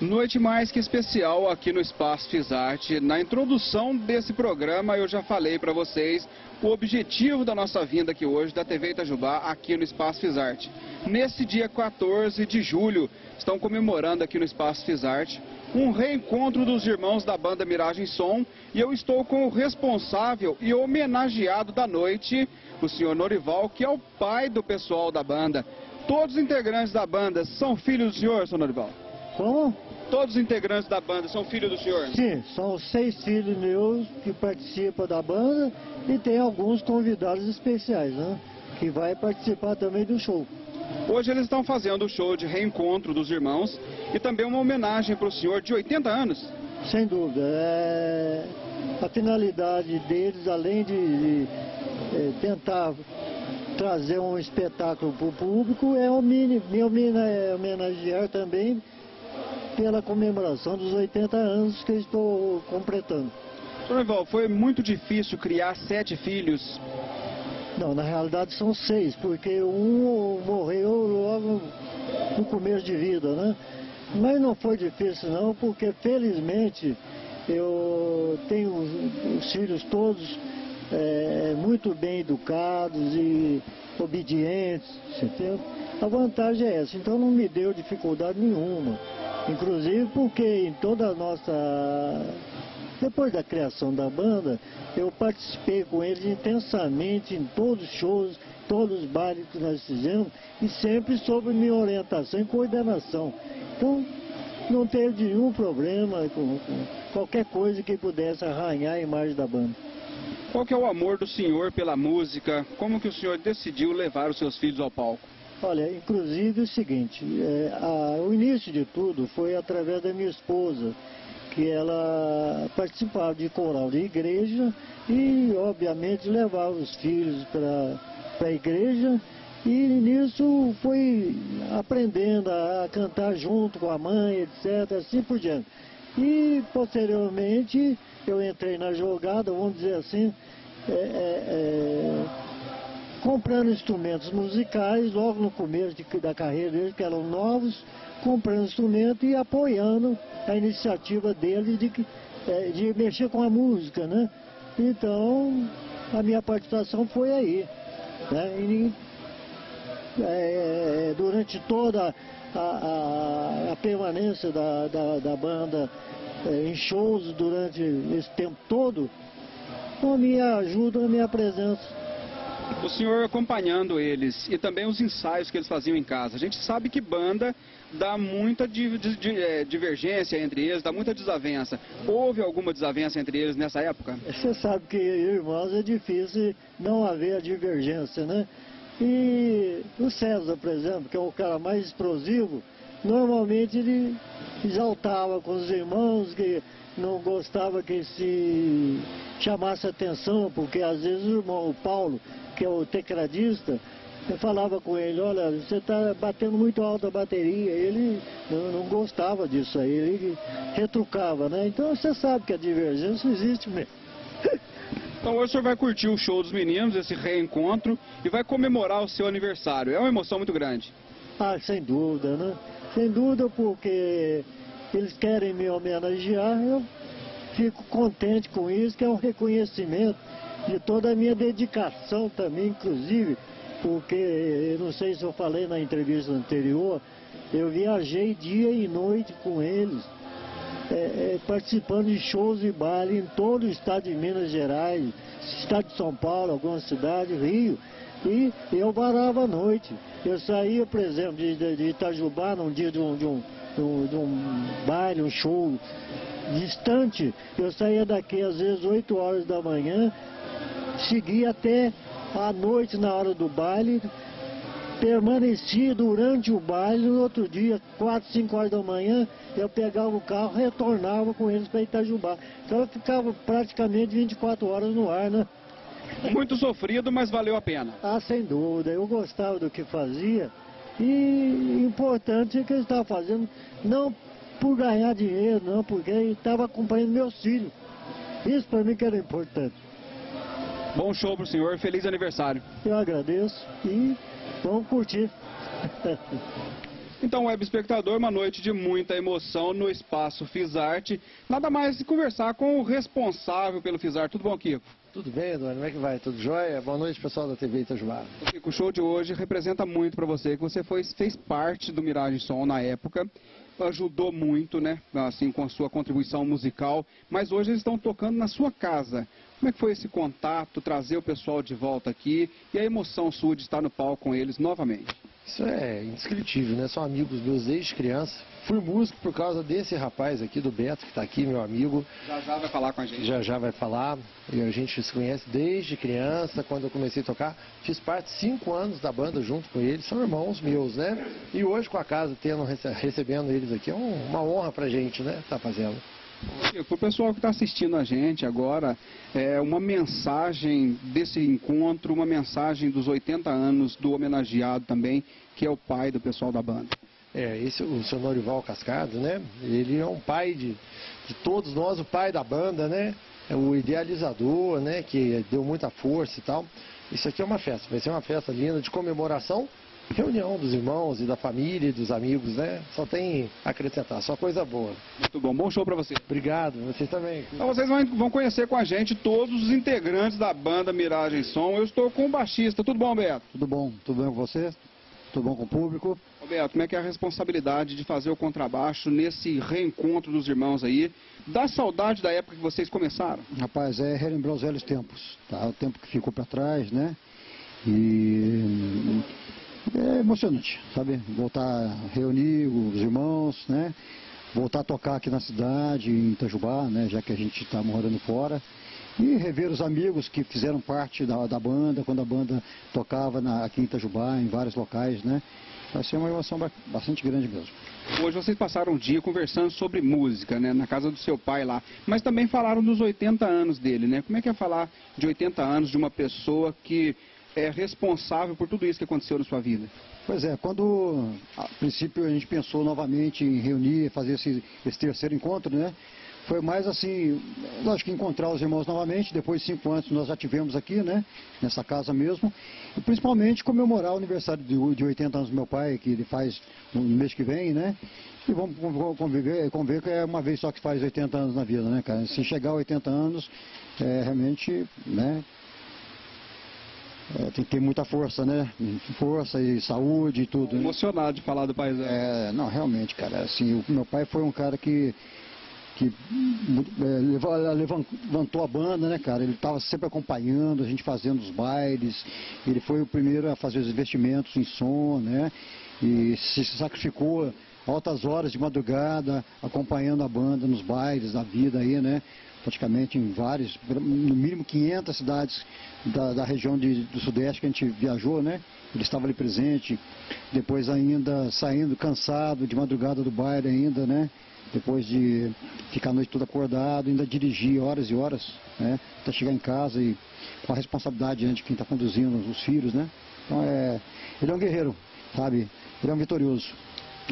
[SPEAKER 1] Noite mais que especial aqui no Espaço Fisarte. Na introdução desse programa eu já falei para vocês o objetivo da nossa vinda aqui hoje da TV Itajubá aqui no Espaço Fisarte. Nesse dia 14 de julho estão comemorando aqui no Espaço Fisarte um reencontro dos irmãos da banda Miragem Som e eu estou com o responsável e homenageado da noite, o senhor Norival, que é o pai do pessoal da banda. Todos os integrantes da banda são filhos do senhor, senhor Norival?
[SPEAKER 6] Como?
[SPEAKER 1] Todos os integrantes da banda são filhos do senhor?
[SPEAKER 6] Sim, são seis filhos meus que participam da banda e tem alguns convidados especiais, né? Que vai participar também do show.
[SPEAKER 1] Hoje eles estão fazendo o show de reencontro dos irmãos e também uma homenagem para o senhor de 80 anos.
[SPEAKER 6] Sem dúvida. É... A finalidade deles, além de, de é, tentar trazer um espetáculo para o público, é me homenagear também pela comemoração dos 80 anos que eu estou completando.
[SPEAKER 1] Dona foi muito difícil criar sete filhos?
[SPEAKER 6] Não, na realidade são seis, porque um morreu logo no começo de vida, né? Mas não foi difícil não, porque felizmente eu tenho os filhos todos é, muito bem educados e obedientes, entendeu? A vantagem é essa, então não me deu dificuldade nenhuma. Inclusive porque em toda a nossa. Depois da criação da banda, eu participei com eles intensamente em todos os shows, todos os bailes que nós fizemos, e sempre sob minha orientação e coordenação. Então, não teve nenhum problema com, com qualquer coisa que pudesse arranhar a imagem da banda.
[SPEAKER 1] Qual que é o amor do senhor pela música? Como que o senhor decidiu levar os seus filhos ao palco?
[SPEAKER 6] Olha, inclusive o seguinte, é, a, o início de tudo foi através da minha esposa, que ela participava de coral de igreja e, obviamente, levava os filhos para a igreja e nisso foi aprendendo a cantar junto com a mãe, etc., assim por diante. E posteriormente eu entrei na jogada, vamos dizer assim, é, é, é, comprando instrumentos musicais logo no começo de, da carreira deles, que eram novos, comprando instrumento e apoiando a iniciativa deles de, é, de mexer com a música, né? Então, a minha participação foi aí. Né? E, é, durante toda a, a, a permanência da, da, da banda em shows durante esse tempo todo, com a minha ajuda, a minha presença.
[SPEAKER 1] O senhor acompanhando eles e também os ensaios que eles faziam em casa. A gente sabe que banda dá muita di, di, di, é, divergência entre eles, dá muita desavença. Houve alguma desavença entre eles nessa época?
[SPEAKER 6] Você sabe que irmãos é difícil não haver divergência, né? E o César, por exemplo, que é o cara mais explosivo, normalmente ele exaltava com os irmãos que não gostava que se chamasse atenção, porque às vezes o irmão o Paulo, que é o tecladista, eu falava com ele, olha, você está batendo muito alto a bateria. Ele não, não, gostava disso aí, ele retrucava, né? Então você sabe que a divergência existe mesmo.
[SPEAKER 1] Então hoje o senhor vai curtir o show dos meninos, esse reencontro, e vai comemorar o seu aniversário. É uma emoção muito grande.
[SPEAKER 6] Ah, sem dúvida, né? Sem dúvida porque eles querem me homenagear, eu fico contente com isso, que é um reconhecimento de toda a minha dedicação também, inclusive, porque eu não sei se eu falei na entrevista anterior, eu viajei dia e noite com eles é, é, participando de shows e baile em todo o estado de Minas Gerais, estado de São Paulo, algumas cidades, Rio. E eu varava à noite. Eu saía, por exemplo, de, de, Itajubá num dia de um, de, um, de, um, de um baile, um show distante. Eu saía daqui às vezes 8 horas da manhã, seguia até à noite na hora do baile, permanecia durante o baile, no outro dia, 4, 5 horas da manhã, eu pegava o carro, retornava com eles para Itajubá. Então eu ficava praticamente 24 horas no ar, né?
[SPEAKER 1] Muito sofrido, mas valeu a pena.
[SPEAKER 6] Ah, sem dúvida. Eu gostava do que fazia. E importante é que eu estava fazendo, não por ganhar dinheiro, não, porque estava acompanhando meus filhos. Isso para mim que era importante.
[SPEAKER 1] Bom show pro senhor, feliz aniversário.
[SPEAKER 6] Eu agradeço e vamos curtir.
[SPEAKER 1] Então, web espectador, uma noite de muita emoção no espaço Fisarte. Nada mais de conversar com o responsável pelo Fisarte. Tudo bom, Kiko?
[SPEAKER 8] Tudo bem, Eduardo? Como é que vai? Tudo jóia? Boa noite, pessoal da TV Itajubá.
[SPEAKER 1] O show de hoje representa muito para você, que você foi, fez parte do Miragem Som na época ajudou muito, né, assim, com a sua contribuição musical, mas hoje eles estão tocando na sua casa. Como é que foi esse contato, trazer o pessoal de volta aqui e a emoção sua de estar no palco com eles novamente?
[SPEAKER 8] Isso é indescritível, né? São amigos meus desde criança. Fui músico por causa desse rapaz aqui, do Beto, que está aqui, meu amigo.
[SPEAKER 1] Já já vai falar com a gente.
[SPEAKER 8] Já já vai falar. E a gente se conhece desde criança, quando eu comecei a tocar. Fiz parte cinco anos da banda junto com eles. São irmãos meus, né? E hoje com a casa, tendo, recebendo eles aqui, é uma honra pra gente, né? Tá fazendo.
[SPEAKER 1] Para o pessoal que está assistindo a gente agora, é uma mensagem desse encontro, uma mensagem dos 80 anos do homenageado também, que é o pai do pessoal da banda.
[SPEAKER 8] É, esse, o senhor Norival Cascado, né? Ele é um pai de, de todos nós, o pai da banda, né? É o idealizador, né? Que deu muita força e tal. Isso aqui é uma festa, vai ser uma festa linda de comemoração reunião dos irmãos e da família e dos amigos, né? Só tem a acrescentar, só coisa boa.
[SPEAKER 1] Muito bom, bom show pra você.
[SPEAKER 8] Obrigado, vocês também.
[SPEAKER 1] Então vocês vão conhecer com a gente todos os integrantes da banda Miragem Som. Eu estou com o baixista, tudo bom, Beto?
[SPEAKER 11] Tudo bom, tudo bem com você? Tudo bom com o público?
[SPEAKER 1] Ô Beto, como é que é a responsabilidade de fazer o contrabaixo nesse reencontro dos irmãos aí? Dá saudade da época que vocês começaram?
[SPEAKER 11] Rapaz, é relembrar os velhos tempos, tá? O tempo que ficou para trás, né? E é emocionante, sabe? Voltar a reunir os irmãos, né? Voltar a tocar aqui na cidade, em Itajubá, né? Já que a gente está morando fora.
[SPEAKER 2] e rever os amigos que fizeram parte da, da banda, quando a banda tocava na, aqui em Itajubá, em vários locais, né? Vai ser uma emoção bastante grande mesmo.
[SPEAKER 1] Hoje vocês passaram um dia conversando sobre música, né, na casa do seu pai lá, mas também falaram dos 80 anos dele, né? Como é que é falar de 80 anos de uma pessoa que é responsável por tudo isso que aconteceu na sua vida?
[SPEAKER 2] Pois é, quando a princípio a gente pensou novamente em reunir, fazer esse, esse terceiro encontro, né? Foi mais assim, lógico que encontrar os irmãos novamente, depois de cinco anos nós já tivemos aqui, né? Nessa casa mesmo. E principalmente comemorar o aniversário de, de 80 anos do meu pai, que ele faz no mês que vem, né? E vamos conviver, conviver que é uma vez só que faz 80 anos na vida, né, cara? Se chegar a 80 anos, é realmente, né? É, tem que ter muita força, né? Força e saúde e tudo. Né?
[SPEAKER 1] Emocionado de falar do paizão.
[SPEAKER 2] É, não, realmente, cara. Assim, o meu pai foi um cara que que é, levantou a banda, né, cara? Ele estava sempre acompanhando, a gente fazendo os bailes. Ele foi o primeiro a fazer os investimentos em som, né? E se sacrificou altas horas de madrugada acompanhando a banda nos bailes da vida aí, né? Praticamente em vários, no mínimo 500 cidades da, da região de, do Sudeste que a gente viajou, né? Ele estava ali presente. Depois ainda saindo cansado de madrugada do baile ainda, né? depois de ficar a noite toda acordado, ainda dirigir horas e horas, né, até chegar em casa e com a responsabilidade né, de quem está conduzindo os filhos, né. Então é, ele é um guerreiro, sabe, ele é um vitorioso.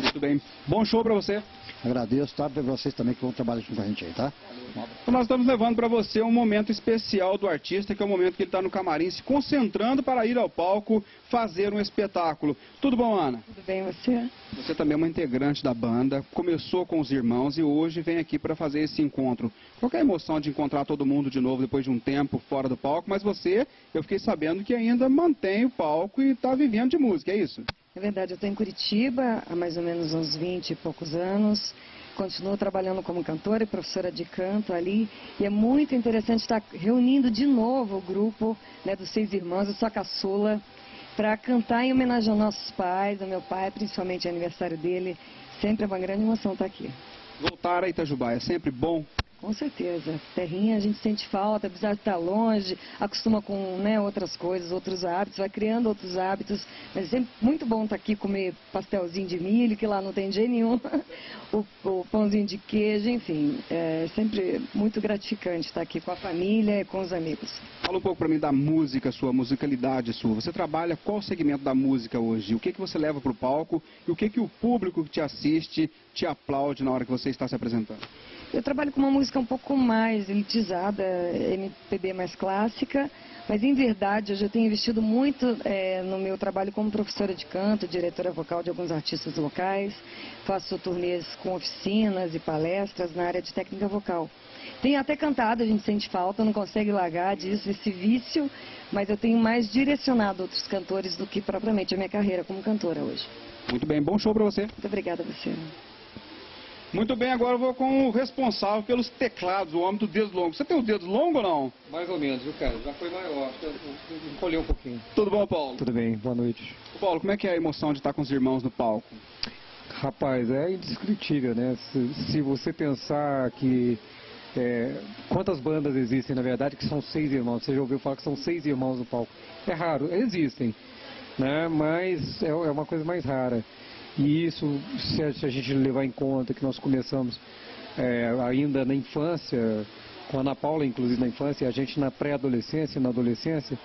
[SPEAKER 1] Muito bem. Bom show para você.
[SPEAKER 2] Agradeço, tá? Para vocês também que vão trabalhar junto com a gente aí, tá?
[SPEAKER 1] Então nós estamos levando para você um momento especial do artista, que é o momento que ele está no camarim se concentrando para ir ao palco fazer um espetáculo. Tudo bom, Ana?
[SPEAKER 12] Tudo bem, você?
[SPEAKER 1] Você também é uma integrante da banda, começou com os irmãos e hoje vem aqui para fazer esse encontro. Qual é a emoção de encontrar todo mundo de novo depois de um tempo fora do palco? Mas você, eu fiquei sabendo que ainda mantém o palco e está vivendo de música, é isso?
[SPEAKER 12] É verdade, eu estou em Curitiba há mais ou menos uns 20 e poucos anos. Continuo trabalhando como cantora e professora de canto ali. E é muito interessante estar reunindo de novo o grupo né, dos seis irmãos, a caçula, para cantar em homenagem aos nossos pais, ao meu pai, principalmente aniversário dele. Sempre é uma grande emoção estar aqui.
[SPEAKER 1] Voltar a Itajubá é sempre bom
[SPEAKER 12] com certeza. Terrinha a gente sente falta, apesar de estar longe, acostuma com né, outras coisas, outros hábitos, vai criando outros hábitos. Mas é sempre muito bom estar aqui comer pastelzinho de milho, que lá não tem jeito nenhum, *laughs* o, o, pãozinho de queijo, enfim. É sempre muito gratificante estar aqui com a família e com os amigos.
[SPEAKER 1] Fala um pouco para mim da música sua, musicalidade sua. Você trabalha qual segmento da música hoje? O que, que você leva para o palco e o que, que o público que te assiste te aplaude na hora que você está se apresentando?
[SPEAKER 12] Eu trabalho com uma música um pouco mais elitizada, MPB mais clássica, mas em verdade eu já tenho investido muito é, no meu trabalho como professora de canto, diretora vocal de alguns artistas locais, faço turnês com oficinas e palestras na área de técnica vocal. Tenho até cantado, a gente sente falta, não consegue largar disso, esse vício, mas eu tenho mais direcionado outros cantores do que propriamente a minha carreira como cantora hoje.
[SPEAKER 1] Muito bem, bom show para você.
[SPEAKER 12] Muito obrigada a você.
[SPEAKER 1] Muito bem, agora eu vou com o responsável pelos teclados, o homem do dedo longo. Você tem os dedos longos ou não?
[SPEAKER 13] Mais ou menos, viu, cara? Já foi maior, encolheu um pouquinho.
[SPEAKER 1] Tudo bom, Paulo?
[SPEAKER 13] Tudo bem, boa noite.
[SPEAKER 1] Paulo, como é que é a emoção de estar com os irmãos no palco?
[SPEAKER 13] Rapaz, é indescritível, né? Se, se você pensar que é, quantas bandas existem, na verdade, que são seis irmãos. Você já ouviu falar que são seis irmãos no palco. É raro, existem, né? mas é, é uma coisa mais rara. E isso, se a, gente levar em conta que nós começamos é, ainda na infância, com a Ana Paula, inclusive na infância, a gente na pré-adolescência na adolescência,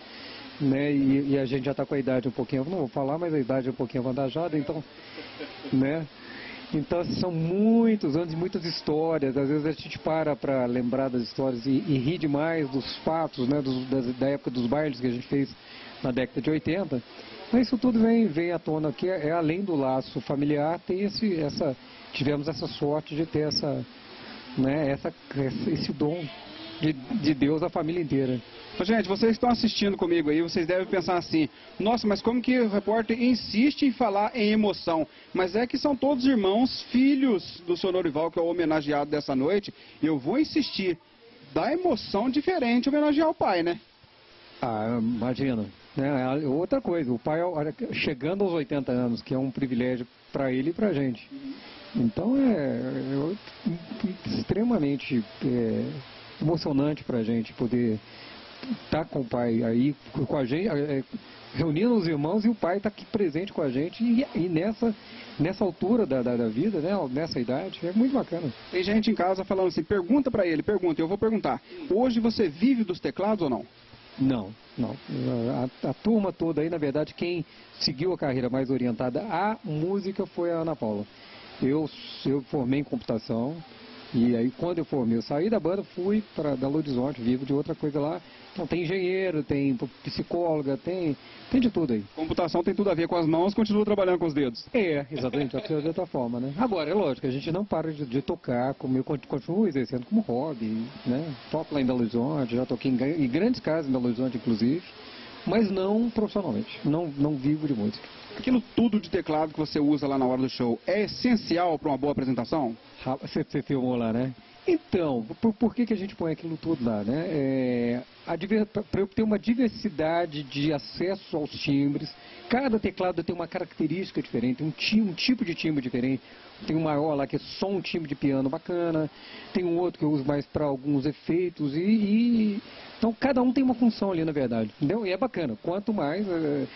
[SPEAKER 13] né, e, e, a gente já está com a idade um pouquinho, não vou falar, mas a idade é um pouquinho avantajada, então, né, então assim, são muitos anos muitas histórias, às vezes a gente para para lembrar das histórias e, e ri demais dos fatos, né, dos, das, da época dos bailes que a gente fez na década de 80, então isso tudo vem, vem à tona aqui, é, é além do laço familiar, tem esse, essa, tivemos essa sorte de ter essa, né, essa, esse dom de, de Deus à família inteira.
[SPEAKER 1] Gente, vocês estão assistindo comigo aí, vocês devem pensar assim, nossa, mas como que o repórter insiste em falar em emoção? Mas é que são todos irmãos, filhos do senhor Norival, que é o homenageado dessa noite, e eu vou insistir, dá emoção diferente homenagear o pai, né?
[SPEAKER 13] Ah, imagina. Né? Outra coisa, o pai chegando aos 80 anos, que é um privilégio para ele e para a gente. Então é, é, extremamente é, emocionante para a gente poder estar tá com o pai aí, com a gente, é, reunindo os irmãos e o pai está aqui presente com a gente e, e nessa, nessa altura da, da, da, vida, né, nessa idade, é muito bacana.
[SPEAKER 1] Tem gente em casa falando assim, pergunta para ele, pergunta, eu vou perguntar, hoje você vive dos teclados ou não?
[SPEAKER 13] Não, não. A, a, turma toda aí, na verdade, quem seguiu a carreira mais orientada à música foi a Ana Paula. Eu, eu formei em computação, e aí quando eu formei, eu saí da banda, fui para Belo Horizonte, vivo de outra coisa lá. Então tem engenheiro, tem psicóloga, tem, tem de tudo aí.
[SPEAKER 1] Computação tem tudo a ver com as mãos, continua trabalhando com os dedos.
[SPEAKER 13] É, exatamente, de outra forma, né? Agora, é lógico, a gente não para de, de tocar, como eu continuo exercendo como hobby, né? Toco lá em Belo Horizonte, já toquei em, em grandes casas em Belo Horizonte, inclusive, mas não profissionalmente, não, não vivo de música.
[SPEAKER 1] Aquilo tudo de teclado que você usa lá na hora do show é essencial para uma boa apresentação?
[SPEAKER 13] Você, você filmou lá, né? Então, por, por, que, que a gente põe aquilo tudo lá, né? É, para eu ter uma diversidade de acesso aos timbres, cada teclado tem uma característica diferente, um, um tipo de timbre diferente. Tem um maior lá que é só um timbre de piano bacana, tem um outro que eu uso mais para alguns efeitos e, e, então cada um tem uma função ali na verdade, entendeu? E é bacana. Quanto mais é,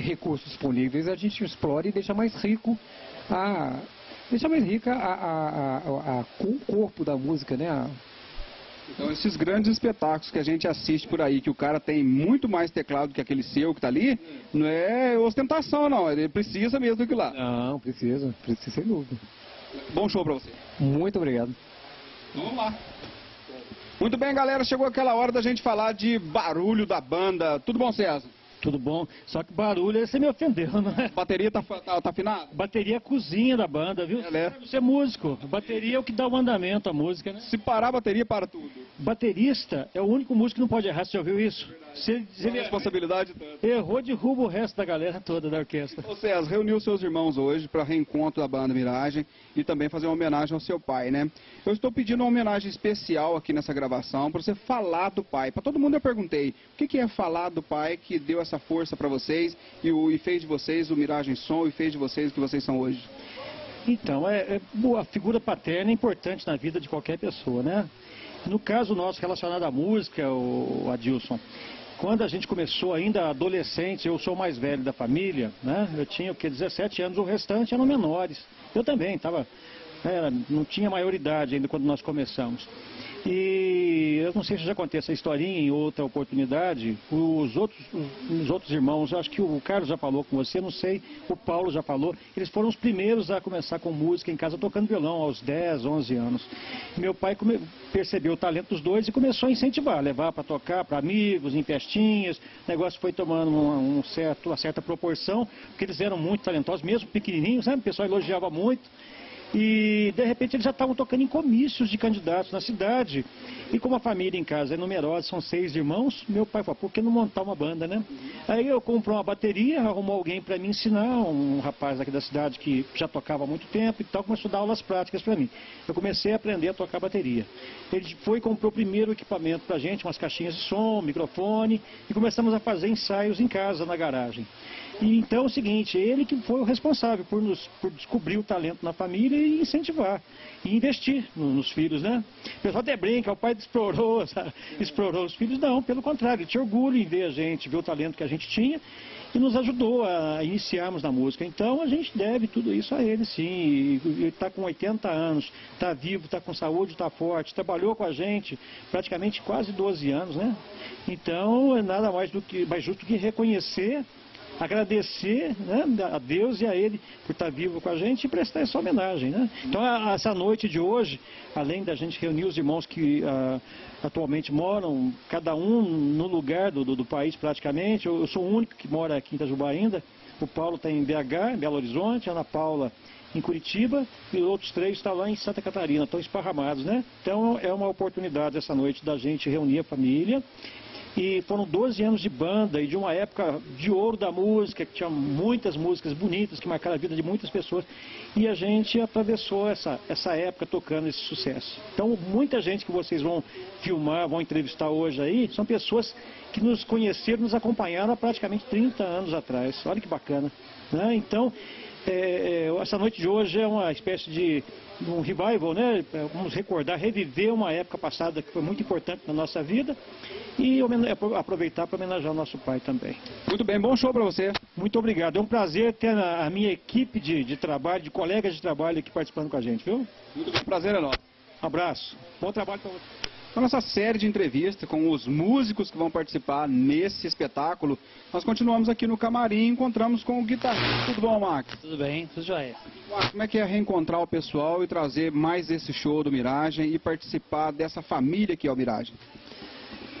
[SPEAKER 13] recursos disponíveis a gente explora e deixa mais rico a deixa mais rica a, a, a, a, o corpo da música, né?
[SPEAKER 1] Então esses grandes espetáculos que a gente assiste por aí, que o cara tem muito mais teclado que aquele seu que está ali, não é ostentação não, ele precisa mesmo que lá.
[SPEAKER 13] Não, precisa, precisa sem dúvida.
[SPEAKER 1] Bom show para você.
[SPEAKER 13] Muito obrigado.
[SPEAKER 1] Vamos lá. Muito bem, galera, chegou aquela hora da gente falar de barulho da banda. Tudo bom, César?
[SPEAKER 5] Tudo bom. Só que barulho, você me ofendeu, *laughs* não é?
[SPEAKER 1] Bateria tá, tá, tá afinada?
[SPEAKER 5] Bateria é a cozinha da banda, viu? É, Você é músico. Bateria é o que dá o andamento à música, né?
[SPEAKER 1] Se parar a bateria, para tudo.
[SPEAKER 5] Baterista é o único músico que não pode errar, você já ouviu isso?
[SPEAKER 1] Se, se ele responsabilidade
[SPEAKER 5] toda. Errou, derruba o resto da galera toda da orquestra.
[SPEAKER 1] Ô César, reuniu seus irmãos hoje para reencontro da banda Miragem e também fazer uma homenagem ao seu pai, né? Eu estou pedindo uma homenagem especial aqui nessa gravação para você falar do pai. Para todo mundo eu perguntei, o que, que é falar do pai que deu essa força para vocês e, o, e fez de vocês o Miragem Som e fez de vocês o que vocês são hoje?
[SPEAKER 5] Então, é, é, a figura paterna é importante na vida de qualquer pessoa, né? No caso nosso relacionado à música, o Adilson, quando a gente começou ainda adolescente, eu sou o mais velho da família, né? Eu tinha o que 17 anos, o restante eram menores. Eu também estava, né, não tinha maioridade ainda quando nós começamos. E eu não sei se já contei essa historinha em outra oportunidade. Os outros, os outros irmãos, acho que o Carlos já falou com você, não sei, o Paulo já falou. Eles foram os primeiros a começar com música em casa, tocando violão aos 10, 11 anos. Meu pai come, percebeu o talento dos dois e começou a incentivar, levar para tocar para amigos, em festinhas. O negócio foi tomando uma, um certo, uma certa proporção, porque eles eram muito talentosos, mesmo pequenininhos, né? o pessoal elogiava muito. E de repente eles já estavam tocando em comícios de candidatos na cidade. E como a família em casa é numerosa, são seis irmãos, meu pai falou, por que não montar uma banda, né? Aí eu comprei uma bateria, arrumou alguém para me ensinar, um rapaz aqui da cidade que já tocava há muito tempo e tal, começou a dar aulas práticas para mim. Eu comecei a aprender a tocar bateria. Ele foi e comprou o primeiro equipamento para a gente, umas caixinhas de som, microfone, e começamos a fazer ensaios em casa, na garagem. E então é o seguinte, ele que foi o responsável por, nos, por descobrir o talento na família e incentivar, e investir no, nos filhos, né? O pessoal até brinca, o pai explorou, *laughs* sabe? explorou os filhos, não, pelo contrário, ele tinha orgulho em ver a gente, ver o talento que a gente tinha e nos ajudou a iniciarmos na música. Então a gente deve tudo isso a ele, sim. Ele está com 80 anos, está vivo, está com saúde, está forte, trabalhou com a gente praticamente quase 12 anos, né? Então é nada mais do que mais justo que reconhecer agradecer né, a Deus e a Ele por estar vivo com a gente e prestar essa homenagem. Né? Então, a, essa noite de hoje, além da gente reunir os irmãos que uh, atualmente moram, cada um no lugar do, do, do país praticamente, eu, eu, sou o único que mora aqui em Itajubá ainda, o Paulo está em BH, em Belo Horizonte, a Ana Paula em Curitiba e os outros três estão lá em Santa Catarina, estão esparramados, né? Então é uma oportunidade essa noite da gente reunir a família e foram 12 anos de banda e de uma época de ouro da música, que tinha muitas músicas bonitas que marcaram a vida de muitas pessoas. E a gente atravessou essa, essa época tocando esse sucesso. Então, muita gente que vocês vão filmar, vão entrevistar hoje aí, são pessoas que nos conheceram, nos acompanharam há praticamente 30 anos atrás. Olha que bacana. Né? Então, é, é, essa noite de hoje é uma espécie de um revival, né? Vamos recordar, reviver uma época passada que foi muito importante na nossa vida e aproveitar para homenagear o nosso pai também.
[SPEAKER 1] Muito bem, bom show para você.
[SPEAKER 5] Muito obrigado. É um prazer ter a, a minha equipe de, de, trabalho, de colegas de trabalho aqui participando com a gente, viu?
[SPEAKER 1] Muito bem, prazer é nosso.
[SPEAKER 5] Um abraço. Bom trabalho para você.
[SPEAKER 1] Na nossa série de entrevistas com os músicos que vão participar nesse espetáculo, nós continuamos aqui no camarim e encontramos com o guitarrista. Tudo bom, Max?
[SPEAKER 14] Tudo bem, tudo jóia.
[SPEAKER 1] Como é que é reencontrar o pessoal e trazer mais esse show do Miragem e participar dessa família que é o Miragem?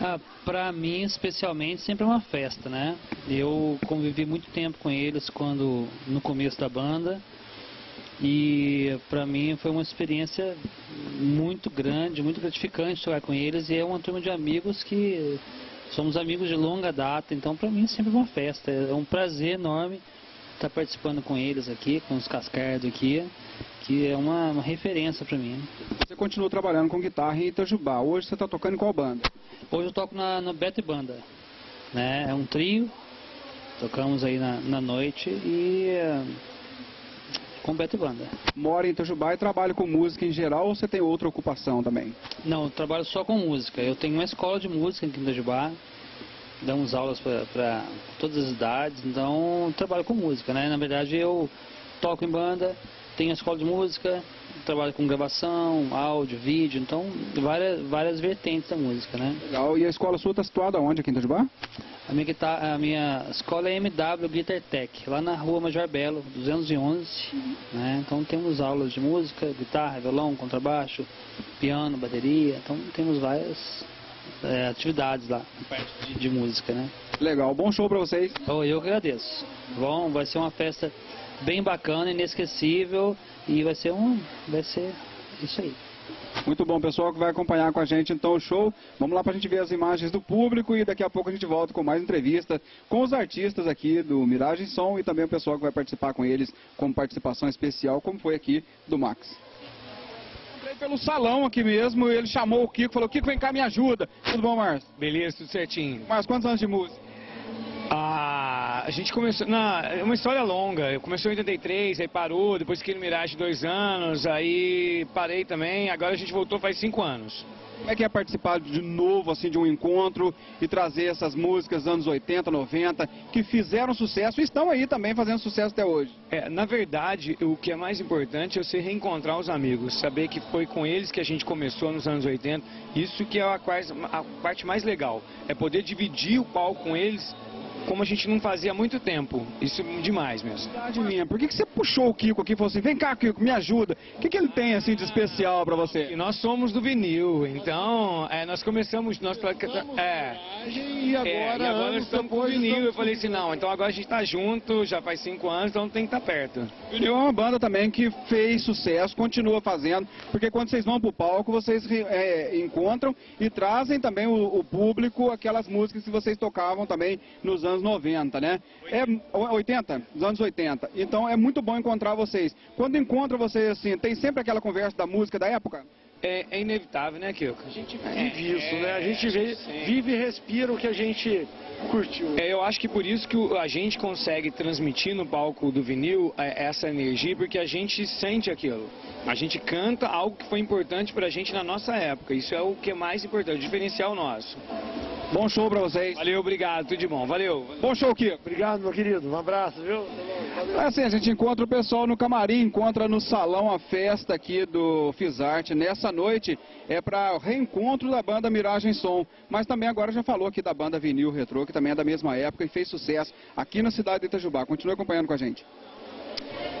[SPEAKER 14] Ah, para mim, especialmente, sempre é uma festa, né? Eu convivi muito tempo com eles quando no começo da banda e para mim foi uma experiência muito grande, muito gratificante estar com eles e é uma turma de amigos que somos amigos de longa data, então para mim é sempre uma festa, é um prazer enorme estar participando com eles aqui, com os Cascardo aqui, que é uma, uma referência para mim.
[SPEAKER 1] Você continua trabalhando com guitarra em Itajubá, hoje você está tocando em qual banda?
[SPEAKER 14] Hoje eu toco na, na Bete Banda, né? é um trio, tocamos aí na, na noite e com Beto Banda.
[SPEAKER 1] Mora em Itajubá e trabalha com música em geral ou você tem outra ocupação também?
[SPEAKER 14] Não, eu trabalho só com música. Eu tenho uma escola de música aqui em Itajubá, damos aulas para todas as idades, então trabalho com música, né? Na verdade eu toco em banda, tenho a escola de música, trabalho com gravação, áudio, vídeo, então várias, várias vertentes da música, né?
[SPEAKER 1] Legal. E a escola sua está situada onde aqui em Itajubá?
[SPEAKER 14] A minha, guitarra, a minha escola é MW Guitar Tech, lá na rua Major Belo, 211. Né? Então temos aulas de música, guitarra, violão, contrabaixo, piano, bateria. Então temos várias é, atividades lá, parte de, de, música. Né?
[SPEAKER 1] Legal, bom show para vocês.
[SPEAKER 14] Oh, eu que agradeço. Bom, vai ser uma festa bem bacana, inesquecível e vai ser um. Vai ser isso aí.
[SPEAKER 1] Muito bom, pessoal que vai acompanhar com a gente então o show. Vamos lá para a gente ver as imagens do público e daqui a pouco a gente volta com mais entrevista com os artistas aqui do Miragem Som e também o pessoal que vai participar com eles como participação especial, como foi aqui do Max. Entrei pelo salão aqui mesmo, ele chamou o Kiko, falou, Kiko, vem cá, me ajuda. Tudo bom, Márcio?
[SPEAKER 15] Beleza, tudo certinho.
[SPEAKER 1] Mas quantos anos de música?
[SPEAKER 15] Ah, a gente começou. Não, é uma história longa. Começou em 83, aí parou, depois fiquei no Mirage dois anos, aí parei também, agora a gente voltou faz cinco anos.
[SPEAKER 1] Como é que é participar de novo, assim, de um encontro e trazer essas músicas dos anos 80, 90, que fizeram sucesso e estão aí também fazendo sucesso até hoje?
[SPEAKER 15] É, na verdade, o que é mais importante é você reencontrar os amigos, saber que foi com eles que a gente começou nos anos 80. Isso que é a, a parte mais legal, é poder dividir o palco com eles como a gente não fazia há muito tempo. Isso é demais mesmo.
[SPEAKER 1] Minha. Por que, que você puxou o Kiko aqui e falou assim, vem cá Kiko, me ajuda. O que, que ele tem assim de especial para você?
[SPEAKER 15] E nós somos do vinil, então é, nós começamos... Nós,
[SPEAKER 1] é, e agora, é, e
[SPEAKER 15] agora estamos com o vinil. Eu falei assim, não, então agora a gente está junto, já faz cinco anos, então tem que estar tá perto.
[SPEAKER 1] Vinil é uma banda também que fez sucesso, continua fazendo, porque quando vocês vão pro palco, vocês é, encontram e trazem também o, o público aquelas músicas que vocês tocavam também nos anos anos 90, né? É 80, dos anos 80. Então é muito bom encontrar vocês. Quando encontra vocês assim, tem sempre aquela conversa da música da época?
[SPEAKER 15] É, é inevitável, né, Kiko?
[SPEAKER 8] A gente vive isso, né? A gente vê, vive e respira o que a gente curtiu.
[SPEAKER 15] É, eu acho que por isso que a gente consegue transmitir no palco do vinil é, essa energia, porque a gente sente aquilo. A gente canta algo que foi importante pra gente na nossa época. Isso é o que é mais importante, o diferencial nosso.
[SPEAKER 1] Bom show pra vocês.
[SPEAKER 15] Valeu, obrigado, tudo de bom. Valeu.
[SPEAKER 1] Bom show, Kiko.
[SPEAKER 8] Obrigado, meu querido. Um abraço, viu?
[SPEAKER 1] É assim, a gente encontra o pessoal no camarim, encontra no salão a festa aqui do Fizarte. Nessa noite é para reencontro da banda Miragem Som. Mas também agora já falou aqui da banda Vinil Retro, que também é da mesma época e fez sucesso aqui na cidade de Itajubá. Continue acompanhando com a gente.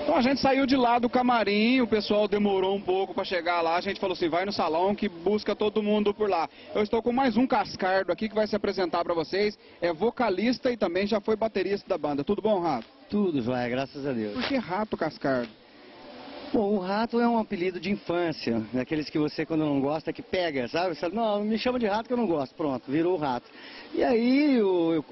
[SPEAKER 1] Então a gente saiu de lá do camarim, o pessoal demorou um pouco para chegar lá, a gente falou assim, vai no salão que busca todo mundo por lá. Eu estou com mais um Cascardo aqui que vai se apresentar para vocês, é vocalista e também já foi baterista da banda. Tudo bom, Rato?
[SPEAKER 16] Tudo, Joia, graças a Deus.
[SPEAKER 1] Por que Rato Cascardo?
[SPEAKER 16] Bom, o rato é um apelido de infância, daqueles que você quando não gosta que pega, sabe? Você, não, me chama de rato que eu não gosto, pronto, virou o rato. E aí eu, eu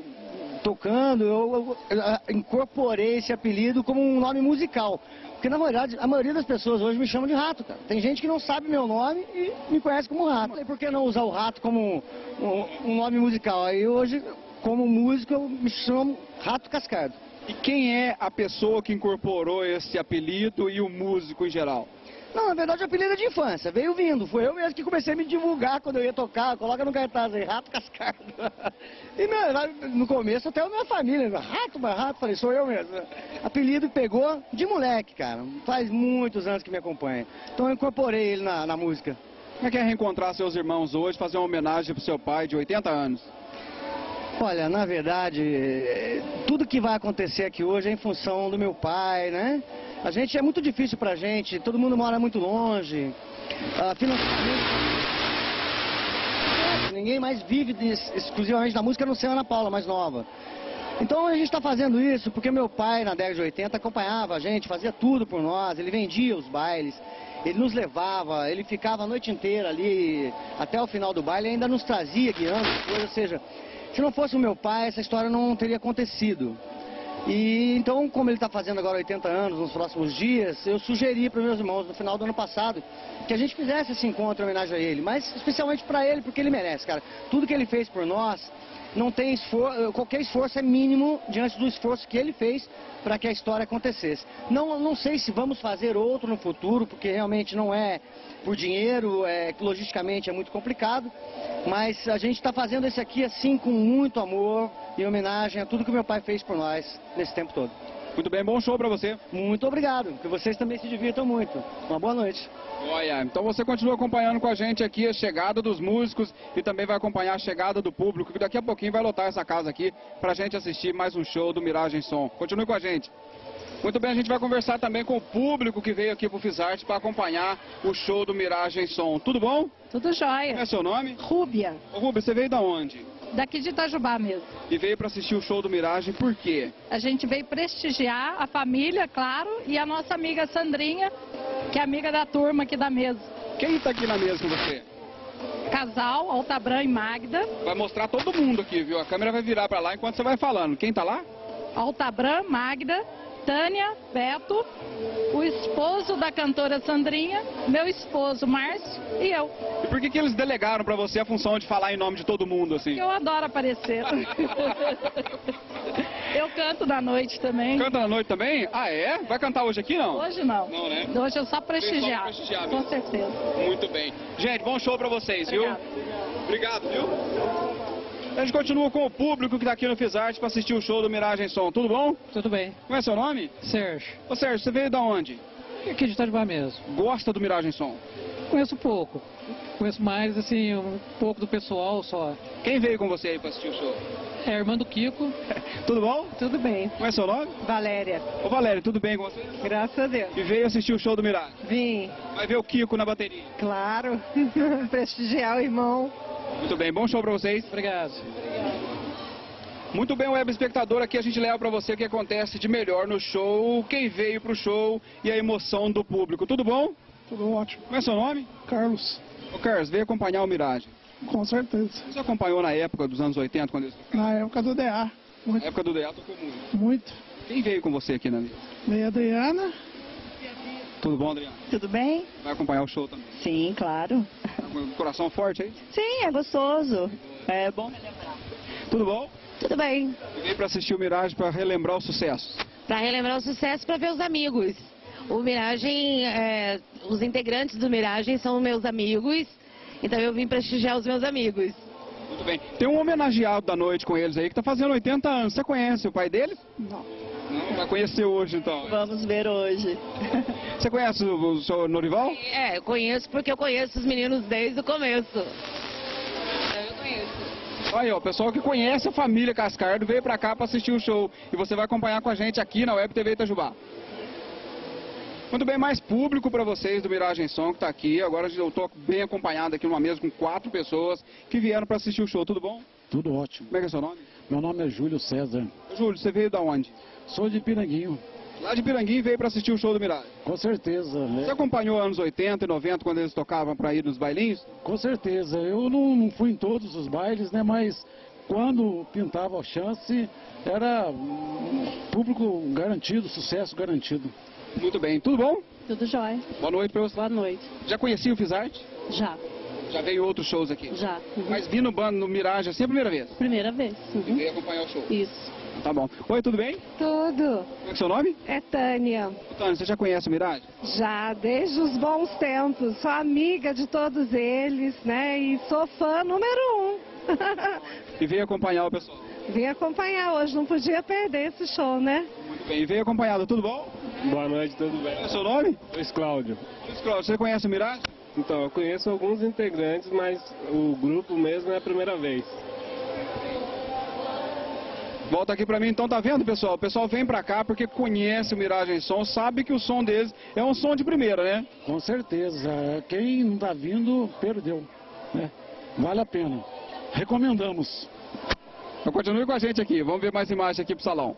[SPEAKER 16] tocando, eu, eu, incorporei esse apelido como um nome musical. Porque na verdade, a maioria das pessoas hoje me chama de rato, cara. Tem gente que não sabe meu nome e me conhece como rato. E por que não usar o rato como um, um nome musical? Aí hoje, como músico, eu me chamo Rato Cascado.
[SPEAKER 1] E quem é a pessoa que incorporou esse apelido e o músico em geral?
[SPEAKER 16] Não, na verdade o apelido é de infância, veio vindo. Foi eu mesmo que comecei a me divulgar quando eu ia tocar. Coloca no cartaz aí, Rato Cascardo. *laughs* E no, no começo até a minha família, Rato, mas Rato, falei, sou eu mesmo. Apelido pegou de moleque, cara. Faz muitos anos que me acompanha. Então eu incorporei ele na, na música.
[SPEAKER 1] Como é que é reencontrar seus irmãos hoje, fazer uma homenagem pro seu pai de 80 anos?
[SPEAKER 16] Olha, na verdade, eh, tudo que vai acontecer aqui hoje é em função do meu pai, né? A gente é muito difícil pra gente, todo mundo mora muito longe. Ah, financeiramente, ninguém mais vive exclusivamente da música, não ser a Ana Paula, mais nova. Então a gente está fazendo isso porque meu pai, na década de 80, acompanhava a gente, fazia tudo por nós, ele vendia os bailes, ele nos levava, ele ficava a noite inteira ali, até o final do baile, ainda nos trazia guiando ou seja, se não fosse o meu pai, essa história não teria acontecido. E então, como ele está fazendo agora 80 anos, nos próximos dias, eu sugeri para meus irmãos no final do ano passado que a gente fizesse esse encontro em homenagem a ele, mas especialmente para ele, porque ele merece, cara. Tudo que ele fez por nós, não tem esforço, qualquer esforço é mínimo diante do esforço que ele fez para que a história acontecesse. Não, não sei se vamos fazer outro no futuro, porque realmente não é por dinheiro, é, logisticamente é muito complicado, mas a gente está fazendo esse aqui assim com muito amor, em homenagem a tudo que meu pai fez por nós nesse tempo todo.
[SPEAKER 1] Muito bem, bom show para você.
[SPEAKER 16] Muito obrigado, que vocês também se divirtam muito. Uma boa noite.
[SPEAKER 1] Olha, então você continua acompanhando com a gente aqui a chegada dos músicos e também vai acompanhar a chegada do público, que daqui a pouquinho vai lotar essa casa aqui pra gente assistir mais um show do Miragem Som. Continue com a gente. Muito bem, a gente vai conversar também com o público que veio aqui pro Fisarte para acompanhar o show do Miragem Som. Tudo bom?
[SPEAKER 17] Tudo jóia.
[SPEAKER 1] Como é seu nome?
[SPEAKER 17] Rúbia.
[SPEAKER 1] Ô, Rubens, você veio da onde?
[SPEAKER 17] Daqui de Itajubá mesmo.
[SPEAKER 1] E veio para assistir o show do Miragem, por quê?
[SPEAKER 17] A gente veio prestigiar a família, claro, e a nossa amiga Sandrinha, que é amiga da turma aqui da mesa.
[SPEAKER 1] Quem tá aqui na mesa com você?
[SPEAKER 17] Casal, Altabran e Magda.
[SPEAKER 1] Vai mostrar todo mundo aqui, viu? A câmera vai virar para lá enquanto você vai falando. Quem tá lá?
[SPEAKER 17] Altabran, Magda, Tânia, Beto, o esposo da cantora Sandrinha, meu esposo Márcio e eu.
[SPEAKER 1] E por que, que eles delegaram para você a função de falar em nome de todo mundo, assim?
[SPEAKER 17] Eu adoro aparecer. *laughs* eu canto da noite também.
[SPEAKER 1] Canta na noite também? Ah, é? Vai cantar hoje aqui, não?
[SPEAKER 17] Hoje não.
[SPEAKER 1] Não, né?
[SPEAKER 17] Hoje eu só prestigiar.
[SPEAKER 1] Só prestigiar
[SPEAKER 17] Com certeza.
[SPEAKER 1] Muito bem. Gente, bom show pra vocês, viu? Obrigado, viu? A gente continua com o público que tá aqui no Fisarte para assistir o show do Miragem Som. Tudo bom?
[SPEAKER 18] Tudo bem.
[SPEAKER 1] Como é seu nome?
[SPEAKER 18] Sérgio.
[SPEAKER 1] Ô Sérgio, você veio da onde?
[SPEAKER 18] Aqui de Itajubá mesmo.
[SPEAKER 1] Gosta do Miragem Som?
[SPEAKER 18] Conheço pouco. Conheço mais, assim, um pouco do pessoal só.
[SPEAKER 1] Quem veio com você aí para assistir o show?
[SPEAKER 18] É a irmã do Kiko. *laughs*
[SPEAKER 1] Tudo bom?
[SPEAKER 18] Tudo bem.
[SPEAKER 1] Como é seu nome?
[SPEAKER 18] Valéria.
[SPEAKER 1] Ô Valério, tudo bem com você?
[SPEAKER 18] Graças a Deus.
[SPEAKER 1] E veio assistir o show do Miragem?
[SPEAKER 18] Vim.
[SPEAKER 1] Vai ver o Kiko na bateria.
[SPEAKER 18] Claro. *laughs* Prestigiar o irmão.
[SPEAKER 1] Muito bem, bom show pra vocês.
[SPEAKER 18] Obrigado.
[SPEAKER 1] Muito bem, web espectador, aqui a gente leva pra você o que acontece de melhor no show, quem veio pro show e a emoção do público. Tudo bom?
[SPEAKER 19] Tudo ótimo.
[SPEAKER 1] Como é seu nome?
[SPEAKER 19] Carlos.
[SPEAKER 1] Ô Carlos, veio acompanhar o Miragem.
[SPEAKER 19] Com certeza.
[SPEAKER 1] Você acompanhou na época dos anos 80, quando eles?
[SPEAKER 19] Na época do DA.
[SPEAKER 1] Na época do DA tocou muito.
[SPEAKER 19] Muito.
[SPEAKER 1] Quem veio com você aqui na mesa?
[SPEAKER 19] Veio a Adriana.
[SPEAKER 1] Tudo bom, Adriano?
[SPEAKER 20] Tudo bem?
[SPEAKER 1] Vai acompanhar o show também.
[SPEAKER 20] Sim, claro.
[SPEAKER 1] O coração forte aí?
[SPEAKER 20] Sim, é gostoso. É bom.
[SPEAKER 1] Tudo bom?
[SPEAKER 20] Tudo bem.
[SPEAKER 1] Veio pra assistir o Miragem pra relembrar os sucessos.
[SPEAKER 4] Para relembrar o sucesso, para ver os amigos. O Miragem, é, os integrantes do Miragem são meus amigos, então eu vim prestigiar os meus amigos.
[SPEAKER 1] Muito bem. Tem um homenageado da noite com eles aí que tá fazendo 80 anos. Você conhece o pai deles?
[SPEAKER 19] Não.
[SPEAKER 1] Vai conhecer hoje então.
[SPEAKER 20] Vamos ver hoje. *laughs*
[SPEAKER 1] Você conhece o, o seu Norival?
[SPEAKER 4] É, eu conheço porque eu conheço os meninos desde o começo. Eu conheço.
[SPEAKER 1] Aí, ó, o pessoal que conhece a família Cascardo veio pra cá pra assistir o show. E você vai acompanhar com a gente aqui na Web TV Itajubá. Muito bem, mais público pra vocês do Miragem Som que tá aqui. Agora eu tô bem acompanhado aqui numa mesa com quatro pessoas que vieram pra assistir o show. Tudo bom?
[SPEAKER 3] Tudo ótimo.
[SPEAKER 1] Como é que é seu nome?
[SPEAKER 3] Meu nome é Júlio César.
[SPEAKER 1] Júlio, você veio da onde?
[SPEAKER 3] Sou de Piranguinho.
[SPEAKER 1] Lá de Piranguinho veio pra assistir o show do Miragem.
[SPEAKER 3] Com certeza. né?
[SPEAKER 1] Você acompanhou anos 80 e 90 quando eles tocavam pra ir nos bailinhos?
[SPEAKER 3] Com certeza. Eu não, não fui em todos os bailes, né? Mas quando pintava a chance, era público garantido, sucesso garantido.
[SPEAKER 1] Muito bem. Tudo bom?
[SPEAKER 21] Tudo jóia.
[SPEAKER 1] Boa noite pra você.
[SPEAKER 21] Boa noite.
[SPEAKER 1] Já conhecia o Fisarte?
[SPEAKER 21] Já.
[SPEAKER 1] Já veio outros shows aqui?
[SPEAKER 21] Já. Uhum.
[SPEAKER 1] Mas vi no bando, no Mirage, assim é a primeira vez?
[SPEAKER 21] Primeira vez. Uhum.
[SPEAKER 1] Veio acompanhar o show?
[SPEAKER 21] Isso.
[SPEAKER 1] Tá bom. Oi, tudo bem?
[SPEAKER 17] Tudo.
[SPEAKER 1] Qual é o seu nome?
[SPEAKER 17] É Tânia.
[SPEAKER 1] Tânia, você já conhece o Mirage?
[SPEAKER 17] Já desde os bons tempos. Sou amiga de todos eles, né? E sou fã número um. *laughs*
[SPEAKER 1] E veio acompanhar o pessoal.
[SPEAKER 17] Vim acompanhar hoje, não podia perder esse show, né?
[SPEAKER 1] Muito bem. E veio acompanhado, tudo bom?
[SPEAKER 22] Boa noite, tudo bem?
[SPEAKER 1] Qual é o seu nome?
[SPEAKER 22] Luiz Cláudio.
[SPEAKER 1] Luiz Cláudio, você conhece o Mirage?
[SPEAKER 22] Então, eu conheço alguns integrantes, mas o grupo mesmo é a primeira vez.
[SPEAKER 1] Volta aqui pra mim, então tá vendo, pessoal? O pessoal vem pra cá porque conhece o Miragem Som, sabe que o som deles é um som de primeira, né?
[SPEAKER 3] Com certeza. Quem não tá vindo, perdeu. né? Vale a pena. Recomendamos.
[SPEAKER 1] Então continue com a gente aqui, vamos ver mais imagens aqui pro salão.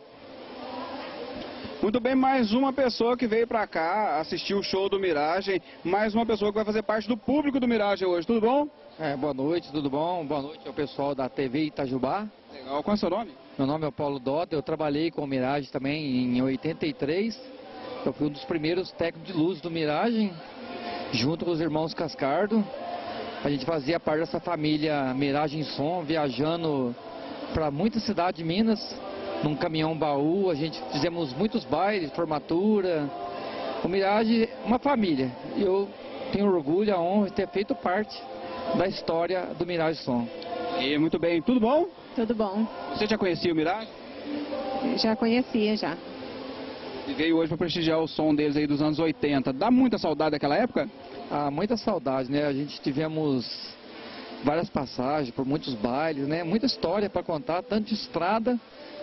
[SPEAKER 1] Muito bem, mais uma pessoa que veio pra cá assistir o show do Miragem, mais uma pessoa que vai fazer parte do público do Miragem hoje, tudo bom?
[SPEAKER 23] É, boa noite, tudo bom? Boa noite ao pessoal da TV Itajubá.
[SPEAKER 1] Legal, qual é o seu nome?
[SPEAKER 23] Meu nome é Paulo Dota, eu trabalhei com o Mirage também em 83. Eu fui um dos primeiros técnicos de luz do Miragem, junto com os irmãos Cascardo. A gente fazia parte dessa família Miragem Som, viajando para muita cidade de Minas, num caminhão baú. A gente fizemos muitos bailes, formatura. O Mirage é uma família. E eu tenho orgulho, a honra de ter feito parte da história do Mirage Som.
[SPEAKER 1] E muito bem, tudo bom?
[SPEAKER 17] Tudo bom.
[SPEAKER 1] Você já conhecia o Mirage?
[SPEAKER 17] Já conhecia, já.
[SPEAKER 1] E veio hoje para prestigiar o som deles aí dos anos 80. Dá muita saudade daquela época?
[SPEAKER 23] Ah, muita saudade, né? A gente tivemos várias passagens por muitos bailes, né? Muita história para contar, tanto de estrada,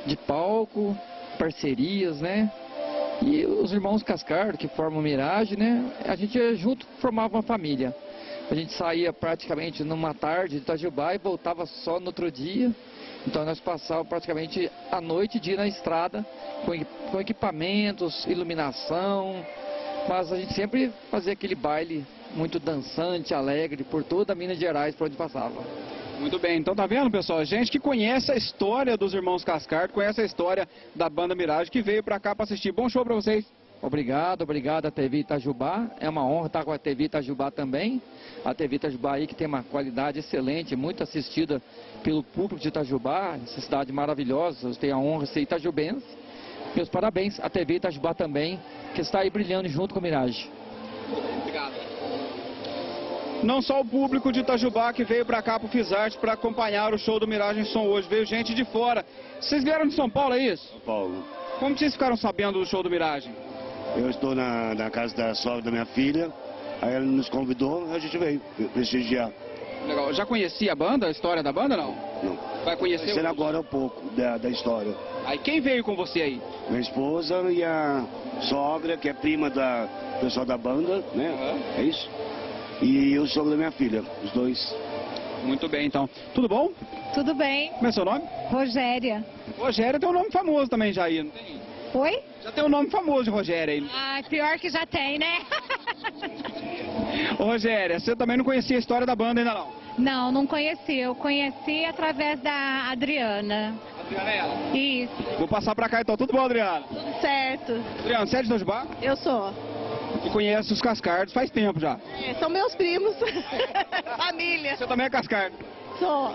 [SPEAKER 23] de palco, parcerias, né? E os irmãos Cascardo, que formam Mirage, né? A gente junto formava uma família. A gente saía praticamente numa tarde de Itajubá e voltava só no outro dia. Então nós passávamos praticamente a noite e dia na estrada com, equi- com equipamentos, iluminação, mas a gente sempre fazia aquele baile muito dançante, alegre por toda Minas Gerais por onde passava.
[SPEAKER 1] Muito bem, então tá vendo, pessoal? Gente que conhece a história dos irmãos Cascardo, conhece a história da banda Mirage, que veio pra cá pra assistir. Bom show pra vocês.
[SPEAKER 23] Obrigado, obrigado a TV Itajubá. É uma honra estar com a TV Itajubá também. A TV Itajubá aí que tem uma qualidade excelente, muito assistida pelo público de Itajubá, essa cidade maravilhosa. Eu tenho a honra de ser itajubense. Meus parabéns à TV Itajubá também, que está aí brilhando junto com a Mirage.
[SPEAKER 1] Obrigado. Não só o público de Itajubá que veio pra cá pro Fisarte pra acompanhar o show do Miragem Som hoje, veio gente de fora. Vocês vieram de São Paulo, é isso?
[SPEAKER 24] São Paulo.
[SPEAKER 1] Como vocês ficaram sabendo do show do Miragem?
[SPEAKER 24] Eu estou na, na casa da sogra da minha filha, aí ela nos convidou, a gente veio prestigiar.
[SPEAKER 1] Legal. Já conhecia a banda, a história da banda, não?
[SPEAKER 24] Não.
[SPEAKER 1] Vai conhecer
[SPEAKER 24] Conhecendo agora um pouco da, da história.
[SPEAKER 1] Aí quem veio com você aí?
[SPEAKER 24] Minha esposa e a sogra, que é prima da pessoal da banda, né? É isso? E o sogro da minha filha, os dois.
[SPEAKER 1] Muito bem, então. Tudo bom?
[SPEAKER 17] Tudo bem.
[SPEAKER 1] Como é seu nome?
[SPEAKER 17] Rogéria.
[SPEAKER 1] Rogério tem um nome famoso também já aí, não tem?
[SPEAKER 17] Oi?
[SPEAKER 1] Já tem um nome famoso de Rogério aí.
[SPEAKER 17] Ah, pior que já tem, né?
[SPEAKER 1] Ô Rogéria, você também não conhecia a história da banda ainda não?
[SPEAKER 17] Não, não conheci. Eu conheci através da Adriana.
[SPEAKER 1] Adriana é ela?
[SPEAKER 17] Isso.
[SPEAKER 1] Vou passar pra cá então. Tudo bom, Adriana?
[SPEAKER 17] Certo.
[SPEAKER 1] Adriana, você é de Itajubá?
[SPEAKER 17] Eu sou.
[SPEAKER 1] E conhece os Cascardos faz tempo já.
[SPEAKER 17] É, são meus primos. *laughs* Família.
[SPEAKER 1] Você também é Cascardo?
[SPEAKER 17] Sou.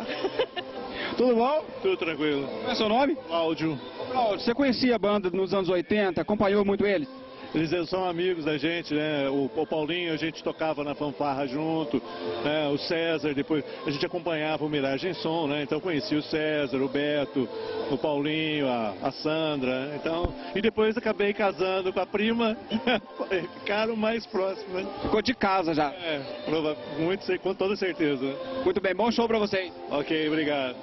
[SPEAKER 1] Tudo bom?
[SPEAKER 25] Tudo tranquilo.
[SPEAKER 1] Qual é seu nome?
[SPEAKER 25] Cláudio.
[SPEAKER 1] Cláudio, você conhecia a banda nos anos 80? Acompanhou muito eles?
[SPEAKER 25] Eles são amigos da gente, né? O, o Paulinho, a gente tocava na fanfarra junto, né? O César, depois a gente acompanhava o Miragem Som, né? Então conheci o César, o Beto, o Paulinho, a, a Sandra, então... E depois acabei casando com a prima, *laughs* ficaram mais próximos, né?
[SPEAKER 1] Ficou de casa já.
[SPEAKER 25] É, prova- muito, com toda certeza.
[SPEAKER 1] Muito bem, bom show pra vocês.
[SPEAKER 25] Ok, obrigado.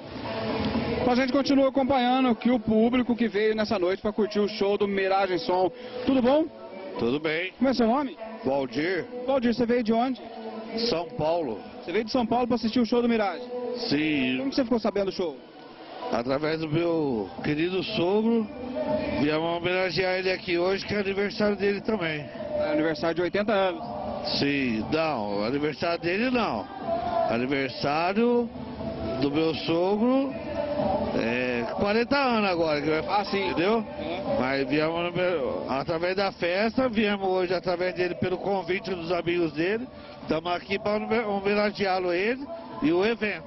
[SPEAKER 1] A gente continua acompanhando aqui o público que veio nessa noite para curtir o show do Miragem Som. Tudo bom?
[SPEAKER 26] Tudo bem.
[SPEAKER 1] Como é seu nome?
[SPEAKER 26] Valdir,
[SPEAKER 1] Valdir, você veio de onde?
[SPEAKER 26] São Paulo.
[SPEAKER 1] Você veio de São Paulo para assistir o show do Miragem.
[SPEAKER 26] Sim,
[SPEAKER 1] Como você ficou sabendo do show?
[SPEAKER 26] através do meu querido sogro, viemos homenagear ele aqui hoje, que é aniversário dele também.
[SPEAKER 1] É aniversário de 80 anos.
[SPEAKER 26] Sim, não, aniversário dele não. Aniversário do meu sogro, 40 anos agora, que vai
[SPEAKER 1] Ah, sim.
[SPEAKER 26] entendeu? Mas viemos através da festa, viemos hoje através dele pelo convite dos amigos dele. Estamos aqui para homenageá-lo ele e o evento.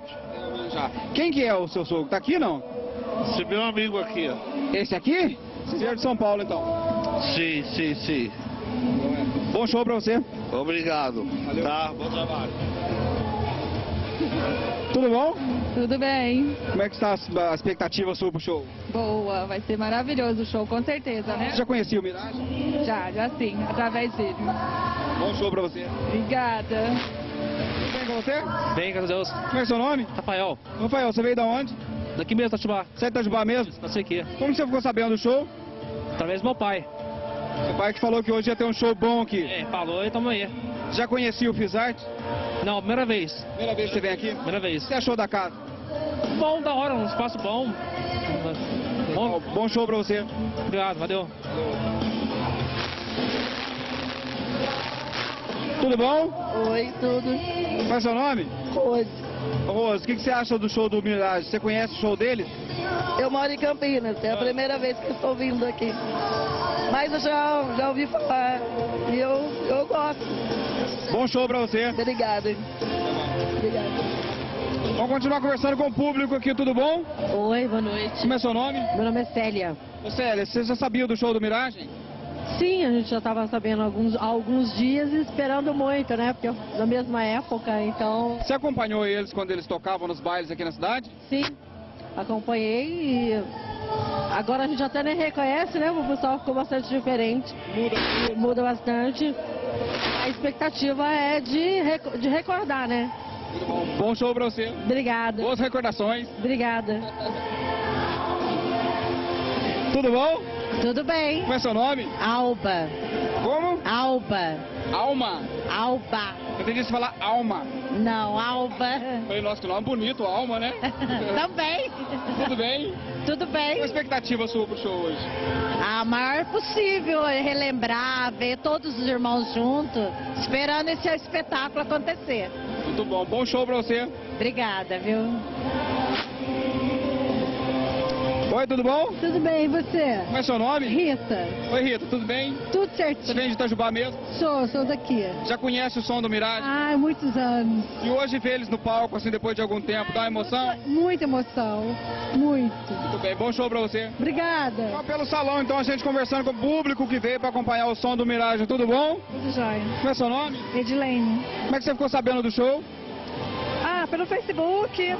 [SPEAKER 1] Quem que é o seu sogro? Tá aqui não?
[SPEAKER 26] Esse meu amigo aqui, ó.
[SPEAKER 1] Esse aqui? Você é de São Paulo, então.
[SPEAKER 26] Sim, sim, sim.
[SPEAKER 1] Bom show pra você.
[SPEAKER 26] Obrigado.
[SPEAKER 1] Valeu.
[SPEAKER 26] Tá, bom trabalho.
[SPEAKER 1] Tudo bom?
[SPEAKER 27] Tudo bem.
[SPEAKER 1] Como é que está a expectativa sua pro show?
[SPEAKER 27] Boa, vai ser maravilhoso o show, com certeza, né?
[SPEAKER 1] Você já conhecia o Mirage?
[SPEAKER 27] Já, já sim, através dele.
[SPEAKER 1] Bom show pra você.
[SPEAKER 27] Obrigada.
[SPEAKER 1] Tudo bem com você?
[SPEAKER 18] Bem, graças a Deus.
[SPEAKER 1] Como é seu nome?
[SPEAKER 18] Rafael.
[SPEAKER 1] Rafael, você veio da onde?
[SPEAKER 18] Daqui mesmo, Tatubá.
[SPEAKER 1] Você é de Itajubá mesmo?
[SPEAKER 18] Nasci aqui.
[SPEAKER 1] Como você ficou sabendo do show?
[SPEAKER 18] Através do meu pai.
[SPEAKER 1] Seu pai que falou que hoje ia ter um show bom aqui.
[SPEAKER 18] É, falou e tamo aí.
[SPEAKER 1] Já conhecia o Fizarte?
[SPEAKER 18] Não, primeira vez.
[SPEAKER 1] Primeira vez que você vem aqui?
[SPEAKER 18] Primeira vez.
[SPEAKER 1] O que você achou da casa?
[SPEAKER 18] Bom, da hora, um espaço bom.
[SPEAKER 1] Bom, bom show pra você.
[SPEAKER 18] Obrigado, valeu.
[SPEAKER 1] Tudo bom?
[SPEAKER 28] Oi, tudo.
[SPEAKER 1] Qual é seu nome?
[SPEAKER 28] Rose.
[SPEAKER 1] Rose, o que que você acha do show do Mirage? Você conhece o show dele?
[SPEAKER 28] Eu moro em Campinas, é a primeira vez que eu estou vindo aqui. Mas eu já, já ouvi falar e eu, eu gosto.
[SPEAKER 1] Bom show pra você.
[SPEAKER 28] Obrigada. Obrigada.
[SPEAKER 1] Vamos continuar conversando com o público aqui, tudo bom?
[SPEAKER 29] Oi, boa noite.
[SPEAKER 1] Como é seu nome?
[SPEAKER 29] Meu nome é Célia.
[SPEAKER 1] Ô Célia, você já sabia do show do Mirage?
[SPEAKER 29] Sim, a gente já estava sabendo alguns, há alguns dias e esperando muito, né? Porque na mesma época, então.
[SPEAKER 1] Você acompanhou eles quando eles tocavam nos bailes aqui na cidade?
[SPEAKER 29] Sim, acompanhei e agora a gente até nem reconhece, né? O pessoal ficou bastante diferente.
[SPEAKER 1] Muda.
[SPEAKER 29] Muda bastante. A expectativa é de, reco- de recordar, né?
[SPEAKER 1] Bom, bom show pra você.
[SPEAKER 29] Obrigada.
[SPEAKER 1] Boas recordações.
[SPEAKER 29] Obrigada.
[SPEAKER 1] Tudo bom?
[SPEAKER 29] Tudo bem.
[SPEAKER 1] Como é seu nome?
[SPEAKER 29] Alba.
[SPEAKER 1] Como?
[SPEAKER 29] Alba.
[SPEAKER 1] Alma.
[SPEAKER 29] Alba.
[SPEAKER 1] Eu entendi você falar alma.
[SPEAKER 29] Não, Alba.
[SPEAKER 1] Falei, nossa, que nome bonito, alma, né? *laughs*
[SPEAKER 29] Também.
[SPEAKER 1] Tudo bem?
[SPEAKER 29] Tudo bem.
[SPEAKER 1] Qual a expectativa sua pro show hoje?
[SPEAKER 29] A maior possível é relembrar, ver todos os irmãos juntos, esperando esse espetáculo acontecer.
[SPEAKER 1] Muito bom. Bom show pra você.
[SPEAKER 29] Obrigada, viu?
[SPEAKER 1] Oi, tudo bom?
[SPEAKER 17] Tudo bem, e você?
[SPEAKER 1] Como é seu nome?
[SPEAKER 17] Rita.
[SPEAKER 1] Oi, Rita, tudo bem?
[SPEAKER 17] Tudo
[SPEAKER 1] Você
[SPEAKER 17] certinho.
[SPEAKER 1] vem de Itajubá mesmo?
[SPEAKER 17] Sou, sou daqui.
[SPEAKER 1] Já conhece o som do Mirage?
[SPEAKER 17] Ah, muitos anos.
[SPEAKER 1] E hoje ver eles no palco, assim, depois de algum tempo, dá uma emoção?
[SPEAKER 17] Muita emoção. Muito.
[SPEAKER 1] Muito bem, bom show pra você.
[SPEAKER 17] Obrigada.
[SPEAKER 1] Pelo salão, então, a gente conversando com o público que veio pra acompanhar o som do Mirage. Tudo bom?
[SPEAKER 17] Tudo jóia.
[SPEAKER 1] Como é seu nome?
[SPEAKER 17] Edilene.
[SPEAKER 1] Como é que você ficou sabendo do show?
[SPEAKER 17] Ah, pelo Facebook.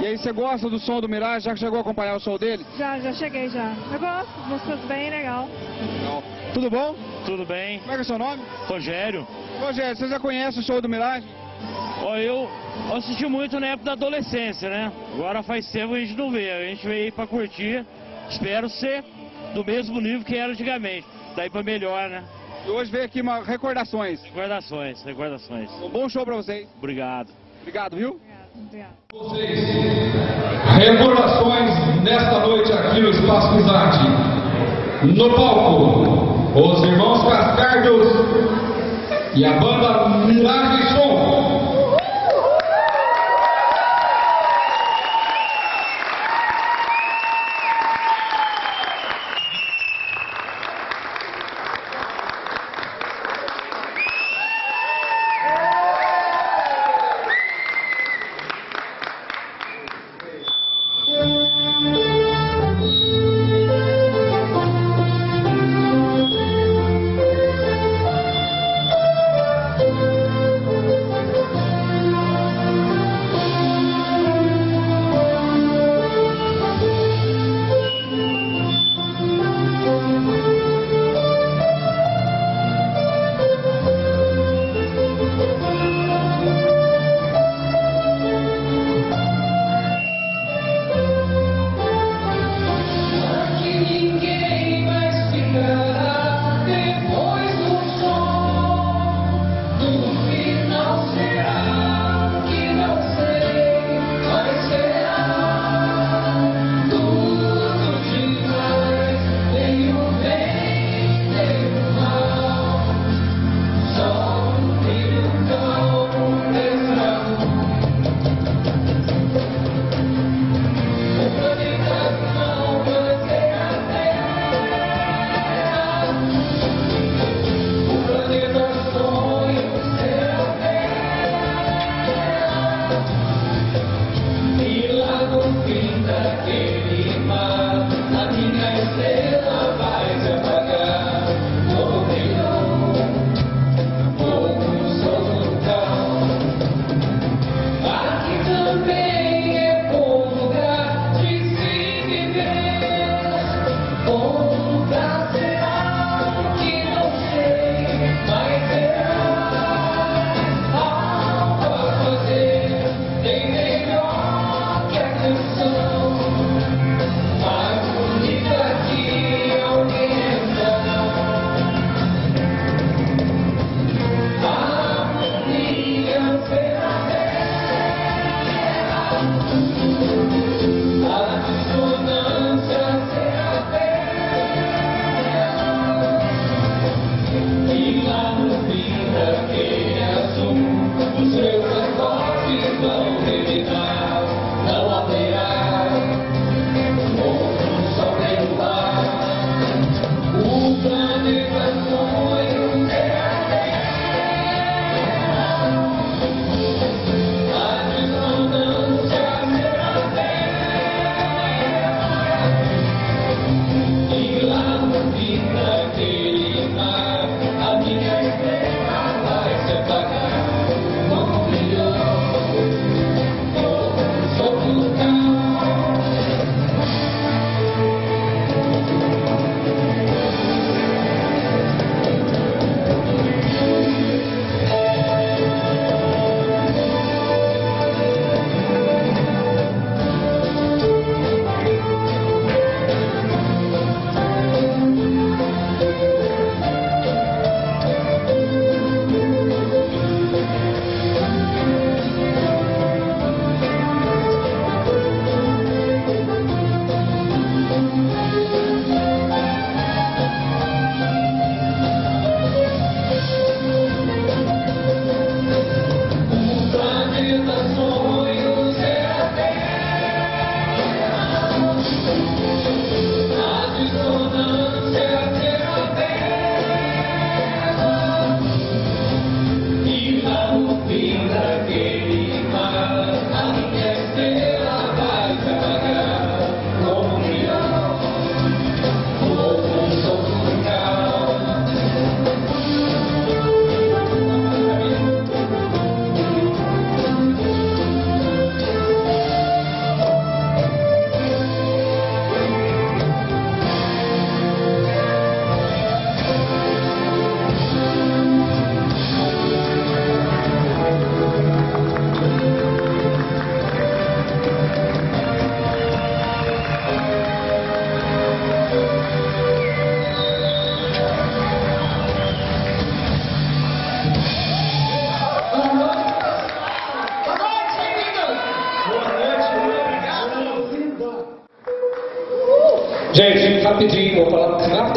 [SPEAKER 1] E aí, você gosta do som do Mirage? Já que chegou a acompanhar o show dele?
[SPEAKER 17] Já, já cheguei já. Eu gosto, músicas bem legal.
[SPEAKER 1] Não. Tudo bom?
[SPEAKER 18] Tudo bem.
[SPEAKER 1] Como é que é seu nome?
[SPEAKER 18] Rogério.
[SPEAKER 1] Rogério, você já conhece o show do Mirage?
[SPEAKER 18] Ó, eu assisti muito na época da adolescência, né? Agora faz tempo a gente não vê. A gente veio aí pra curtir. Espero ser do mesmo nível que era antigamente. Daí pra melhor, né?
[SPEAKER 1] E hoje veio aqui uma recordações.
[SPEAKER 18] Recordações, recordações.
[SPEAKER 1] Um bom show pra vocês.
[SPEAKER 18] Obrigado.
[SPEAKER 1] Obrigado, viu?
[SPEAKER 10] Recordações nesta noite aqui no Espaço Pisarte. No palco, os irmãos Cascardos e a banda Mirage Som.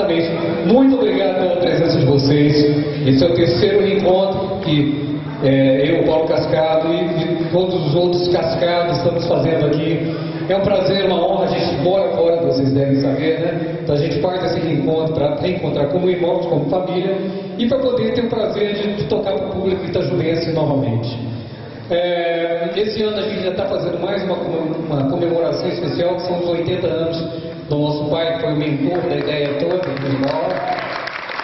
[SPEAKER 13] Rapidamente. Muito obrigado pela presença de vocês. Esse é o terceiro encontro que é, eu, Paulo Cascado e, e todos os outros cascados estamos fazendo aqui. É um prazer, uma honra. A gente mora fora, vocês devem saber, né? Então a gente faz esse reencontro para reencontrar como irmãos, como família e para poder ter o prazer de, de tocar para o público itajubense novamente. É, esse ano a gente já está fazendo mais uma, uma comemoração especial, que são os 80 anos do nosso pai, que foi o mentor da ideia toda do escola.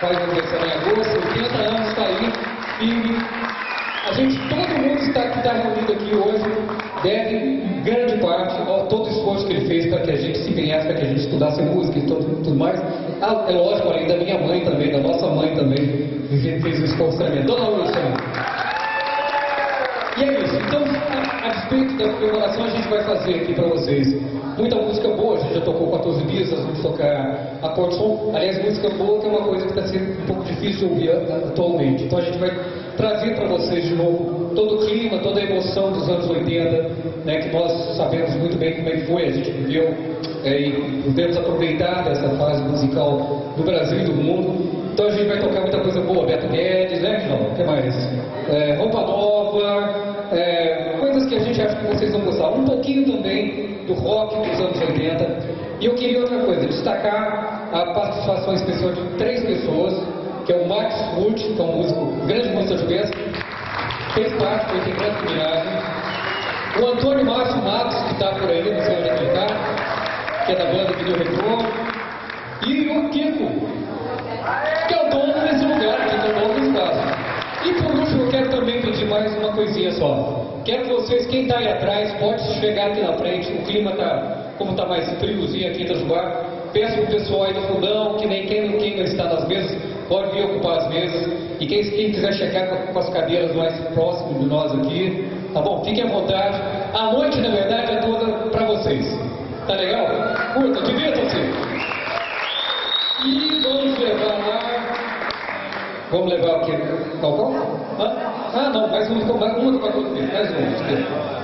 [SPEAKER 13] Faz aniversário em agosto, 80 anos está aí. E a gente, todo mundo está, que está reunido aqui hoje, deve, em grande parte, ao todo o esforço que ele fez para que a gente se empenhasse, para que a gente estudasse música e tudo, tudo mais. Ah, é lógico, além da minha mãe também, da nossa mãe também, que fez o esforço tremendo. Dona Wilson. E é isso. Então, a, a despeito da comemoração, a gente vai fazer aqui para vocês muita música boa. A gente já tocou 14 bis, nós vamos tocar a som. Aliás, música boa que é uma coisa que está sendo um pouco difícil de ouvir atualmente. Então, a gente vai trazer para vocês de novo todo o clima, toda a emoção dos anos 80, né, que nós sabemos muito bem como é que foi. A gente viveu é, e pudemos aproveitar dessa fase musical do Brasil e do mundo. Então a gente vai tocar muita coisa boa, Beto Guedes, né, Cláudio? O que mais? É, roupa nova, é, coisas que a gente acha que vocês vão gostar. Um pouquinho também do rock dos anos 80. E eu queria outra coisa, destacar a participação especial de três pessoas, que é o Max Ruth, que é um músico, grande músico juventus, fez parte, do Miragem. O Antônio Márcio Matos, que está por aí, não sei onde que ele está, que é da banda Video Retrô. E o Kiko, que é o dono desse lugar, que é o dono do espaço. E por último, eu quero também pedir mais uma coisinha só. Quero que vocês, quem está aí atrás, pode chegar aqui na frente. O clima tá, como está mais friozinho aqui em Itajubá, peço pro pessoal aí do fundão, que nem quem, não está nas mesas, pode vir ocupar as mesas. E quem, quem quiser chegar com, as cadeiras mais próximas de nós aqui, tá bom? Fiquem à vontade. A noite, na verdade, é toda para vocês. Tá legal? Curta, divirtam-se. E vamos levar lá. Vamos levar o quê? Qual? Hã? Ah, não, mais um, mais uma para todo mundo. Mais um.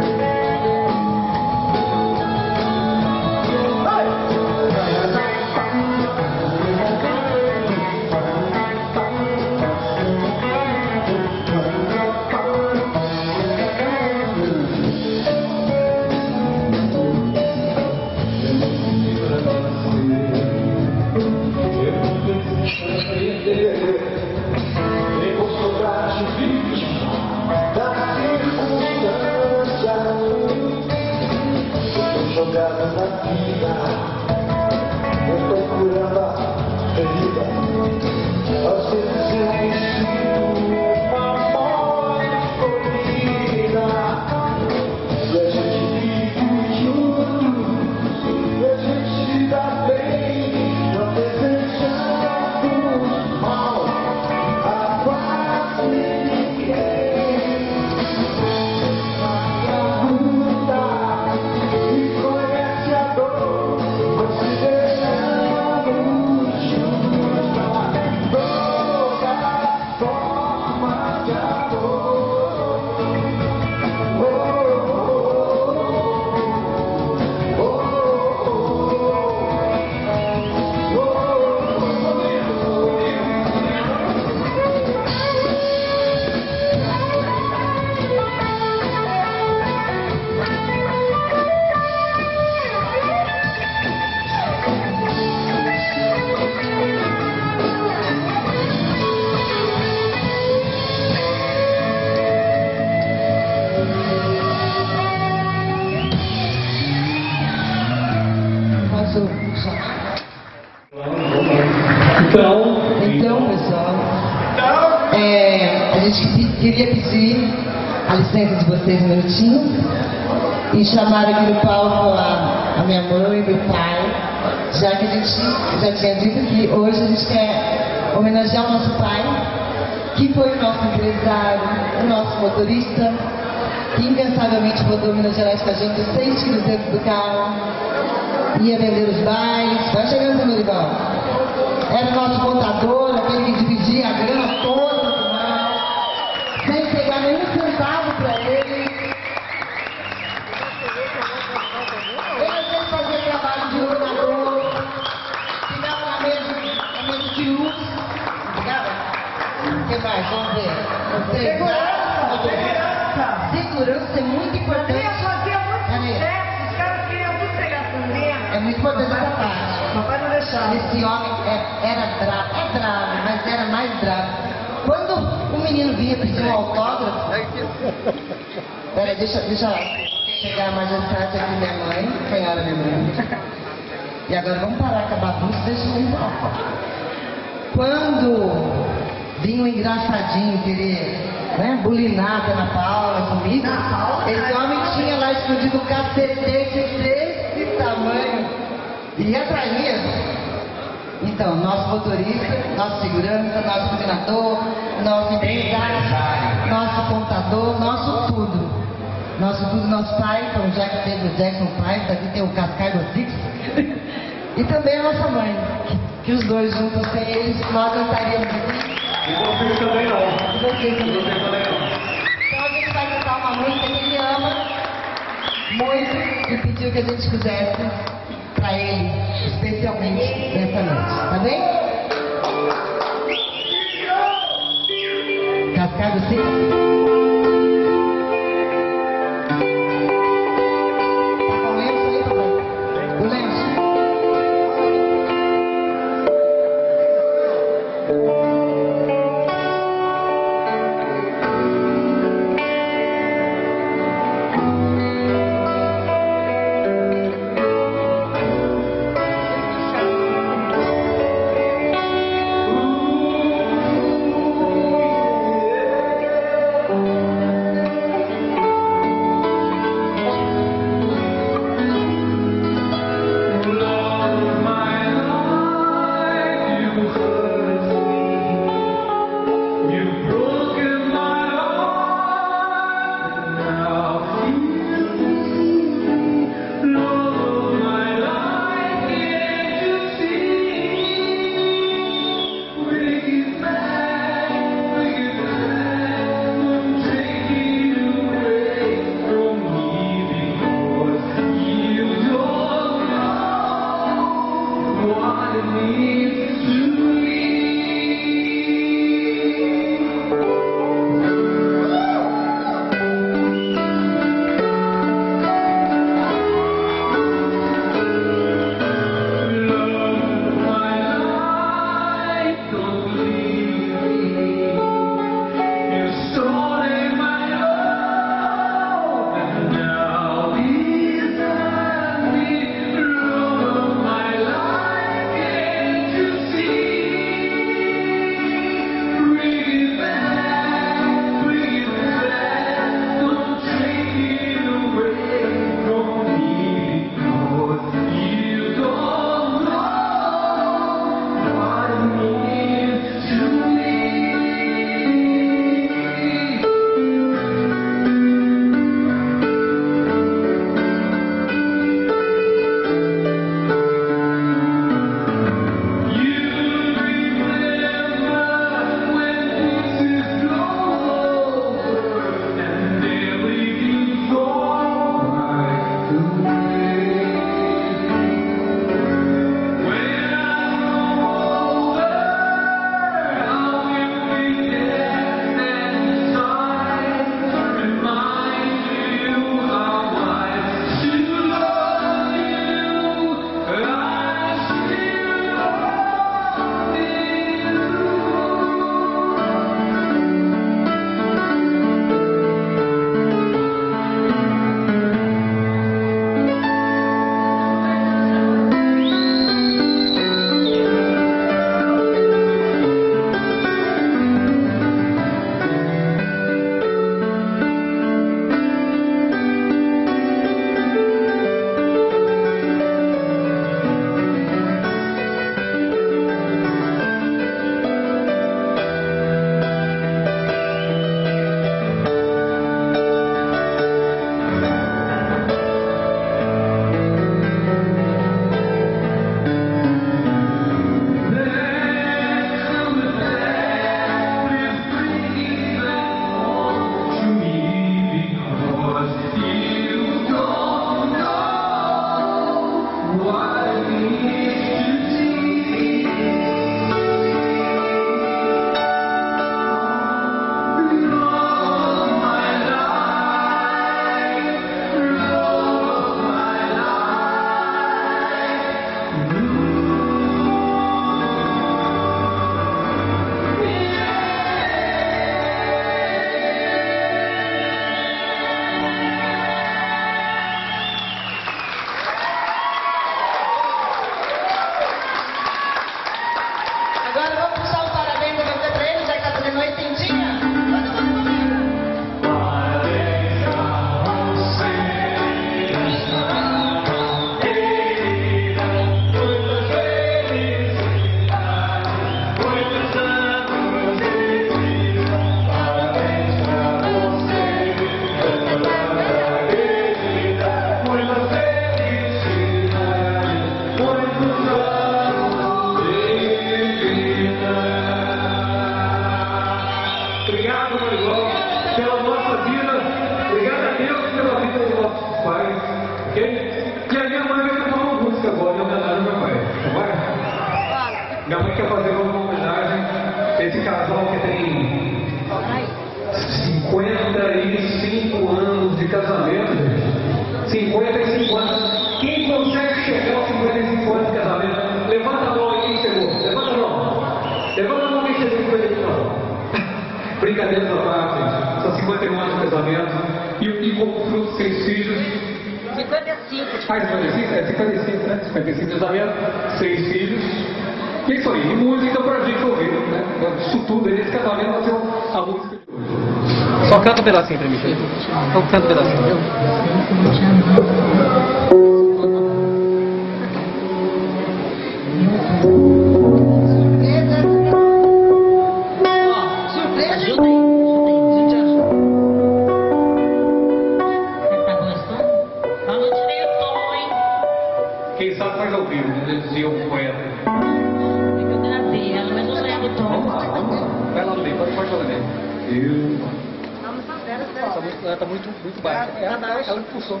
[SPEAKER 13] Tá
[SPEAKER 30] muito,
[SPEAKER 10] muito
[SPEAKER 30] baixa. Tá, tá
[SPEAKER 4] ela, ela, ela impulsou.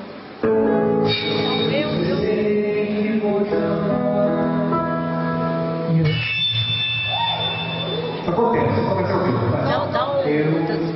[SPEAKER 4] Acontece, como
[SPEAKER 1] é que
[SPEAKER 10] eu dá um...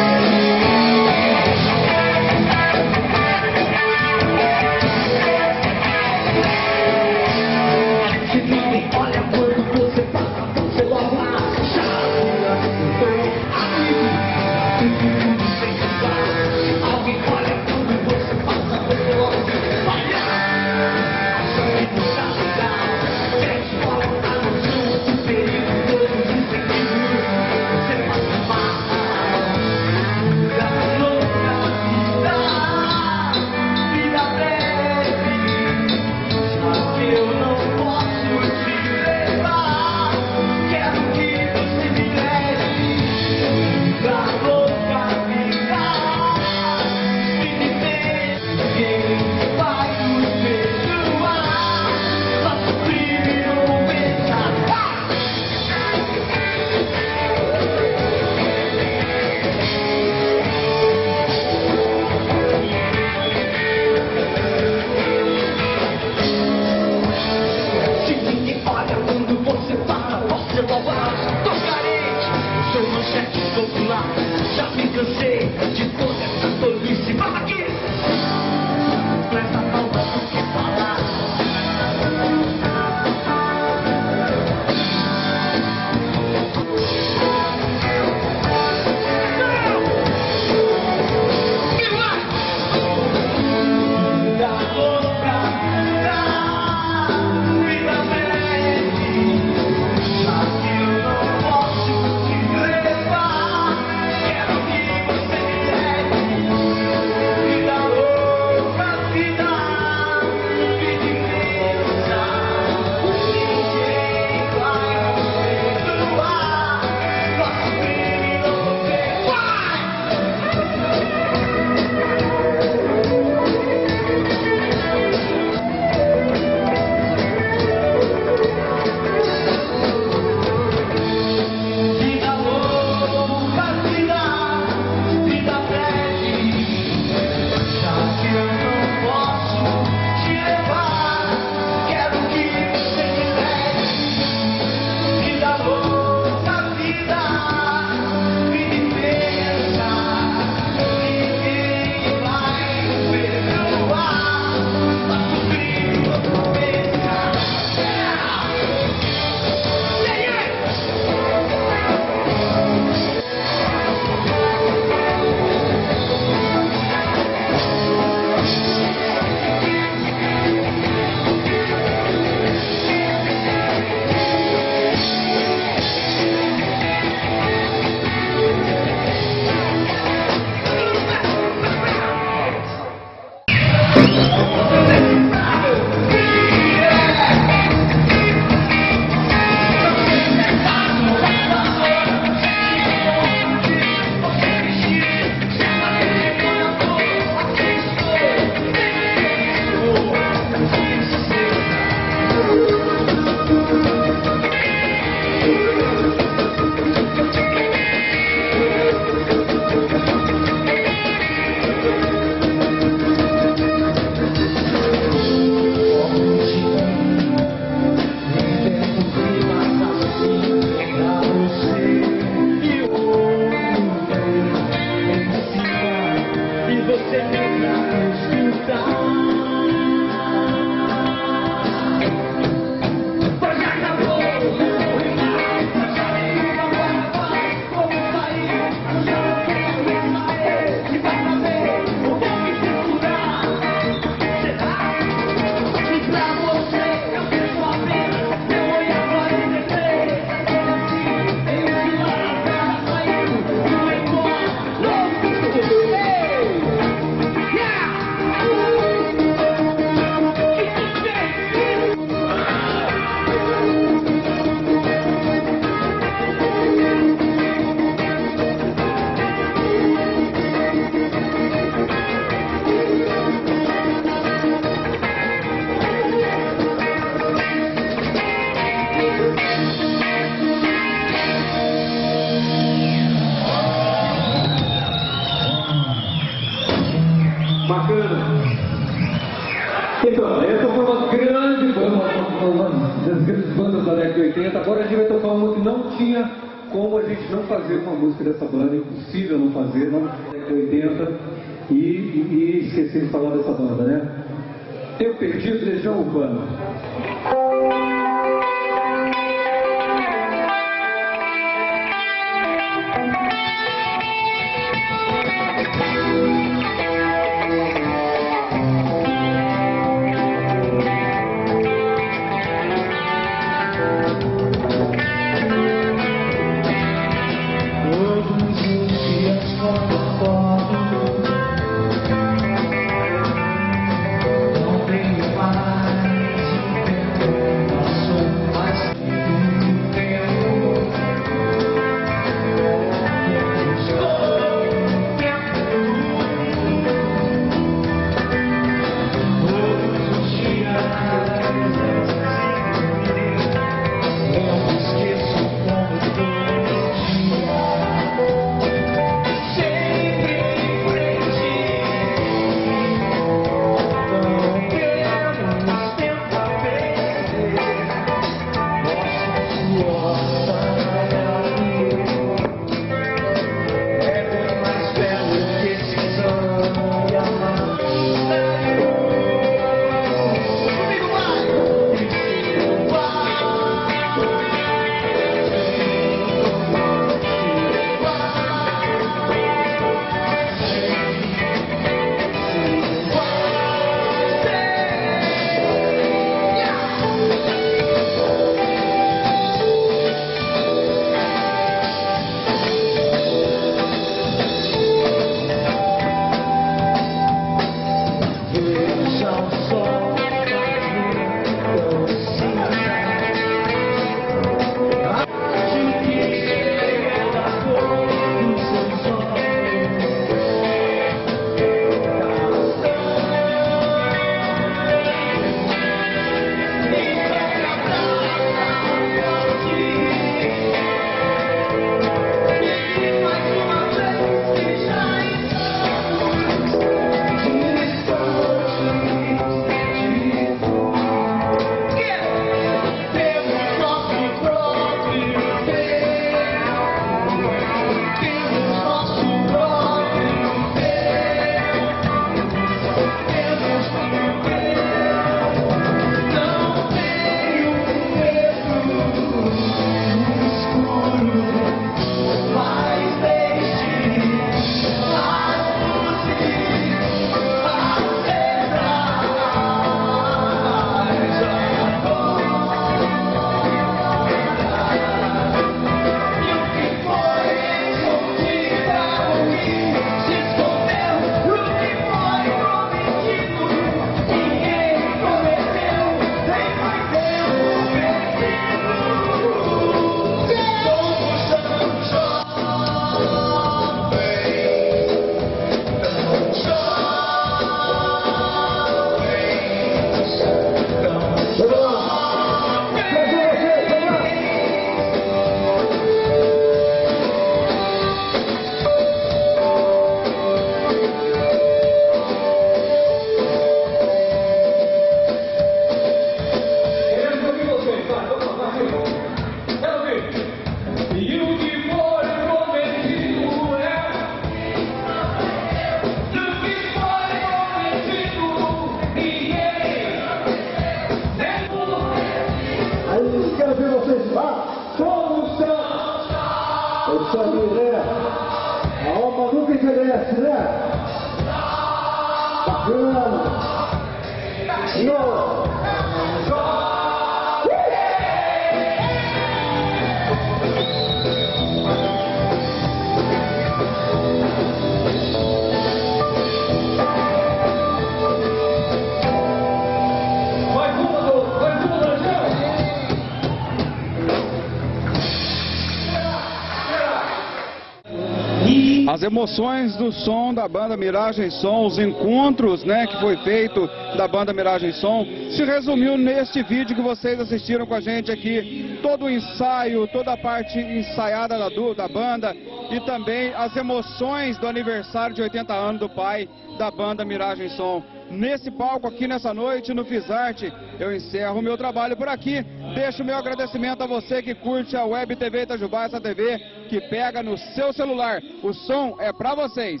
[SPEAKER 1] As emoções do som da banda Miragem Som, os encontros né, que foi feito da banda Miragem Som, se resumiu neste vídeo que vocês assistiram com a gente aqui. Todo o ensaio, toda a parte ensaiada da, da banda e também as emoções do aniversário de 80 anos do pai da banda Miragem Som.
[SPEAKER 10] Nesse palco aqui nessa noite, no Fizarte, eu encerro o meu trabalho por aqui. Deixo o meu agradecimento a você que curte a Web TV Itajubá, essa TV que pega no seu celular. O som é para vocês.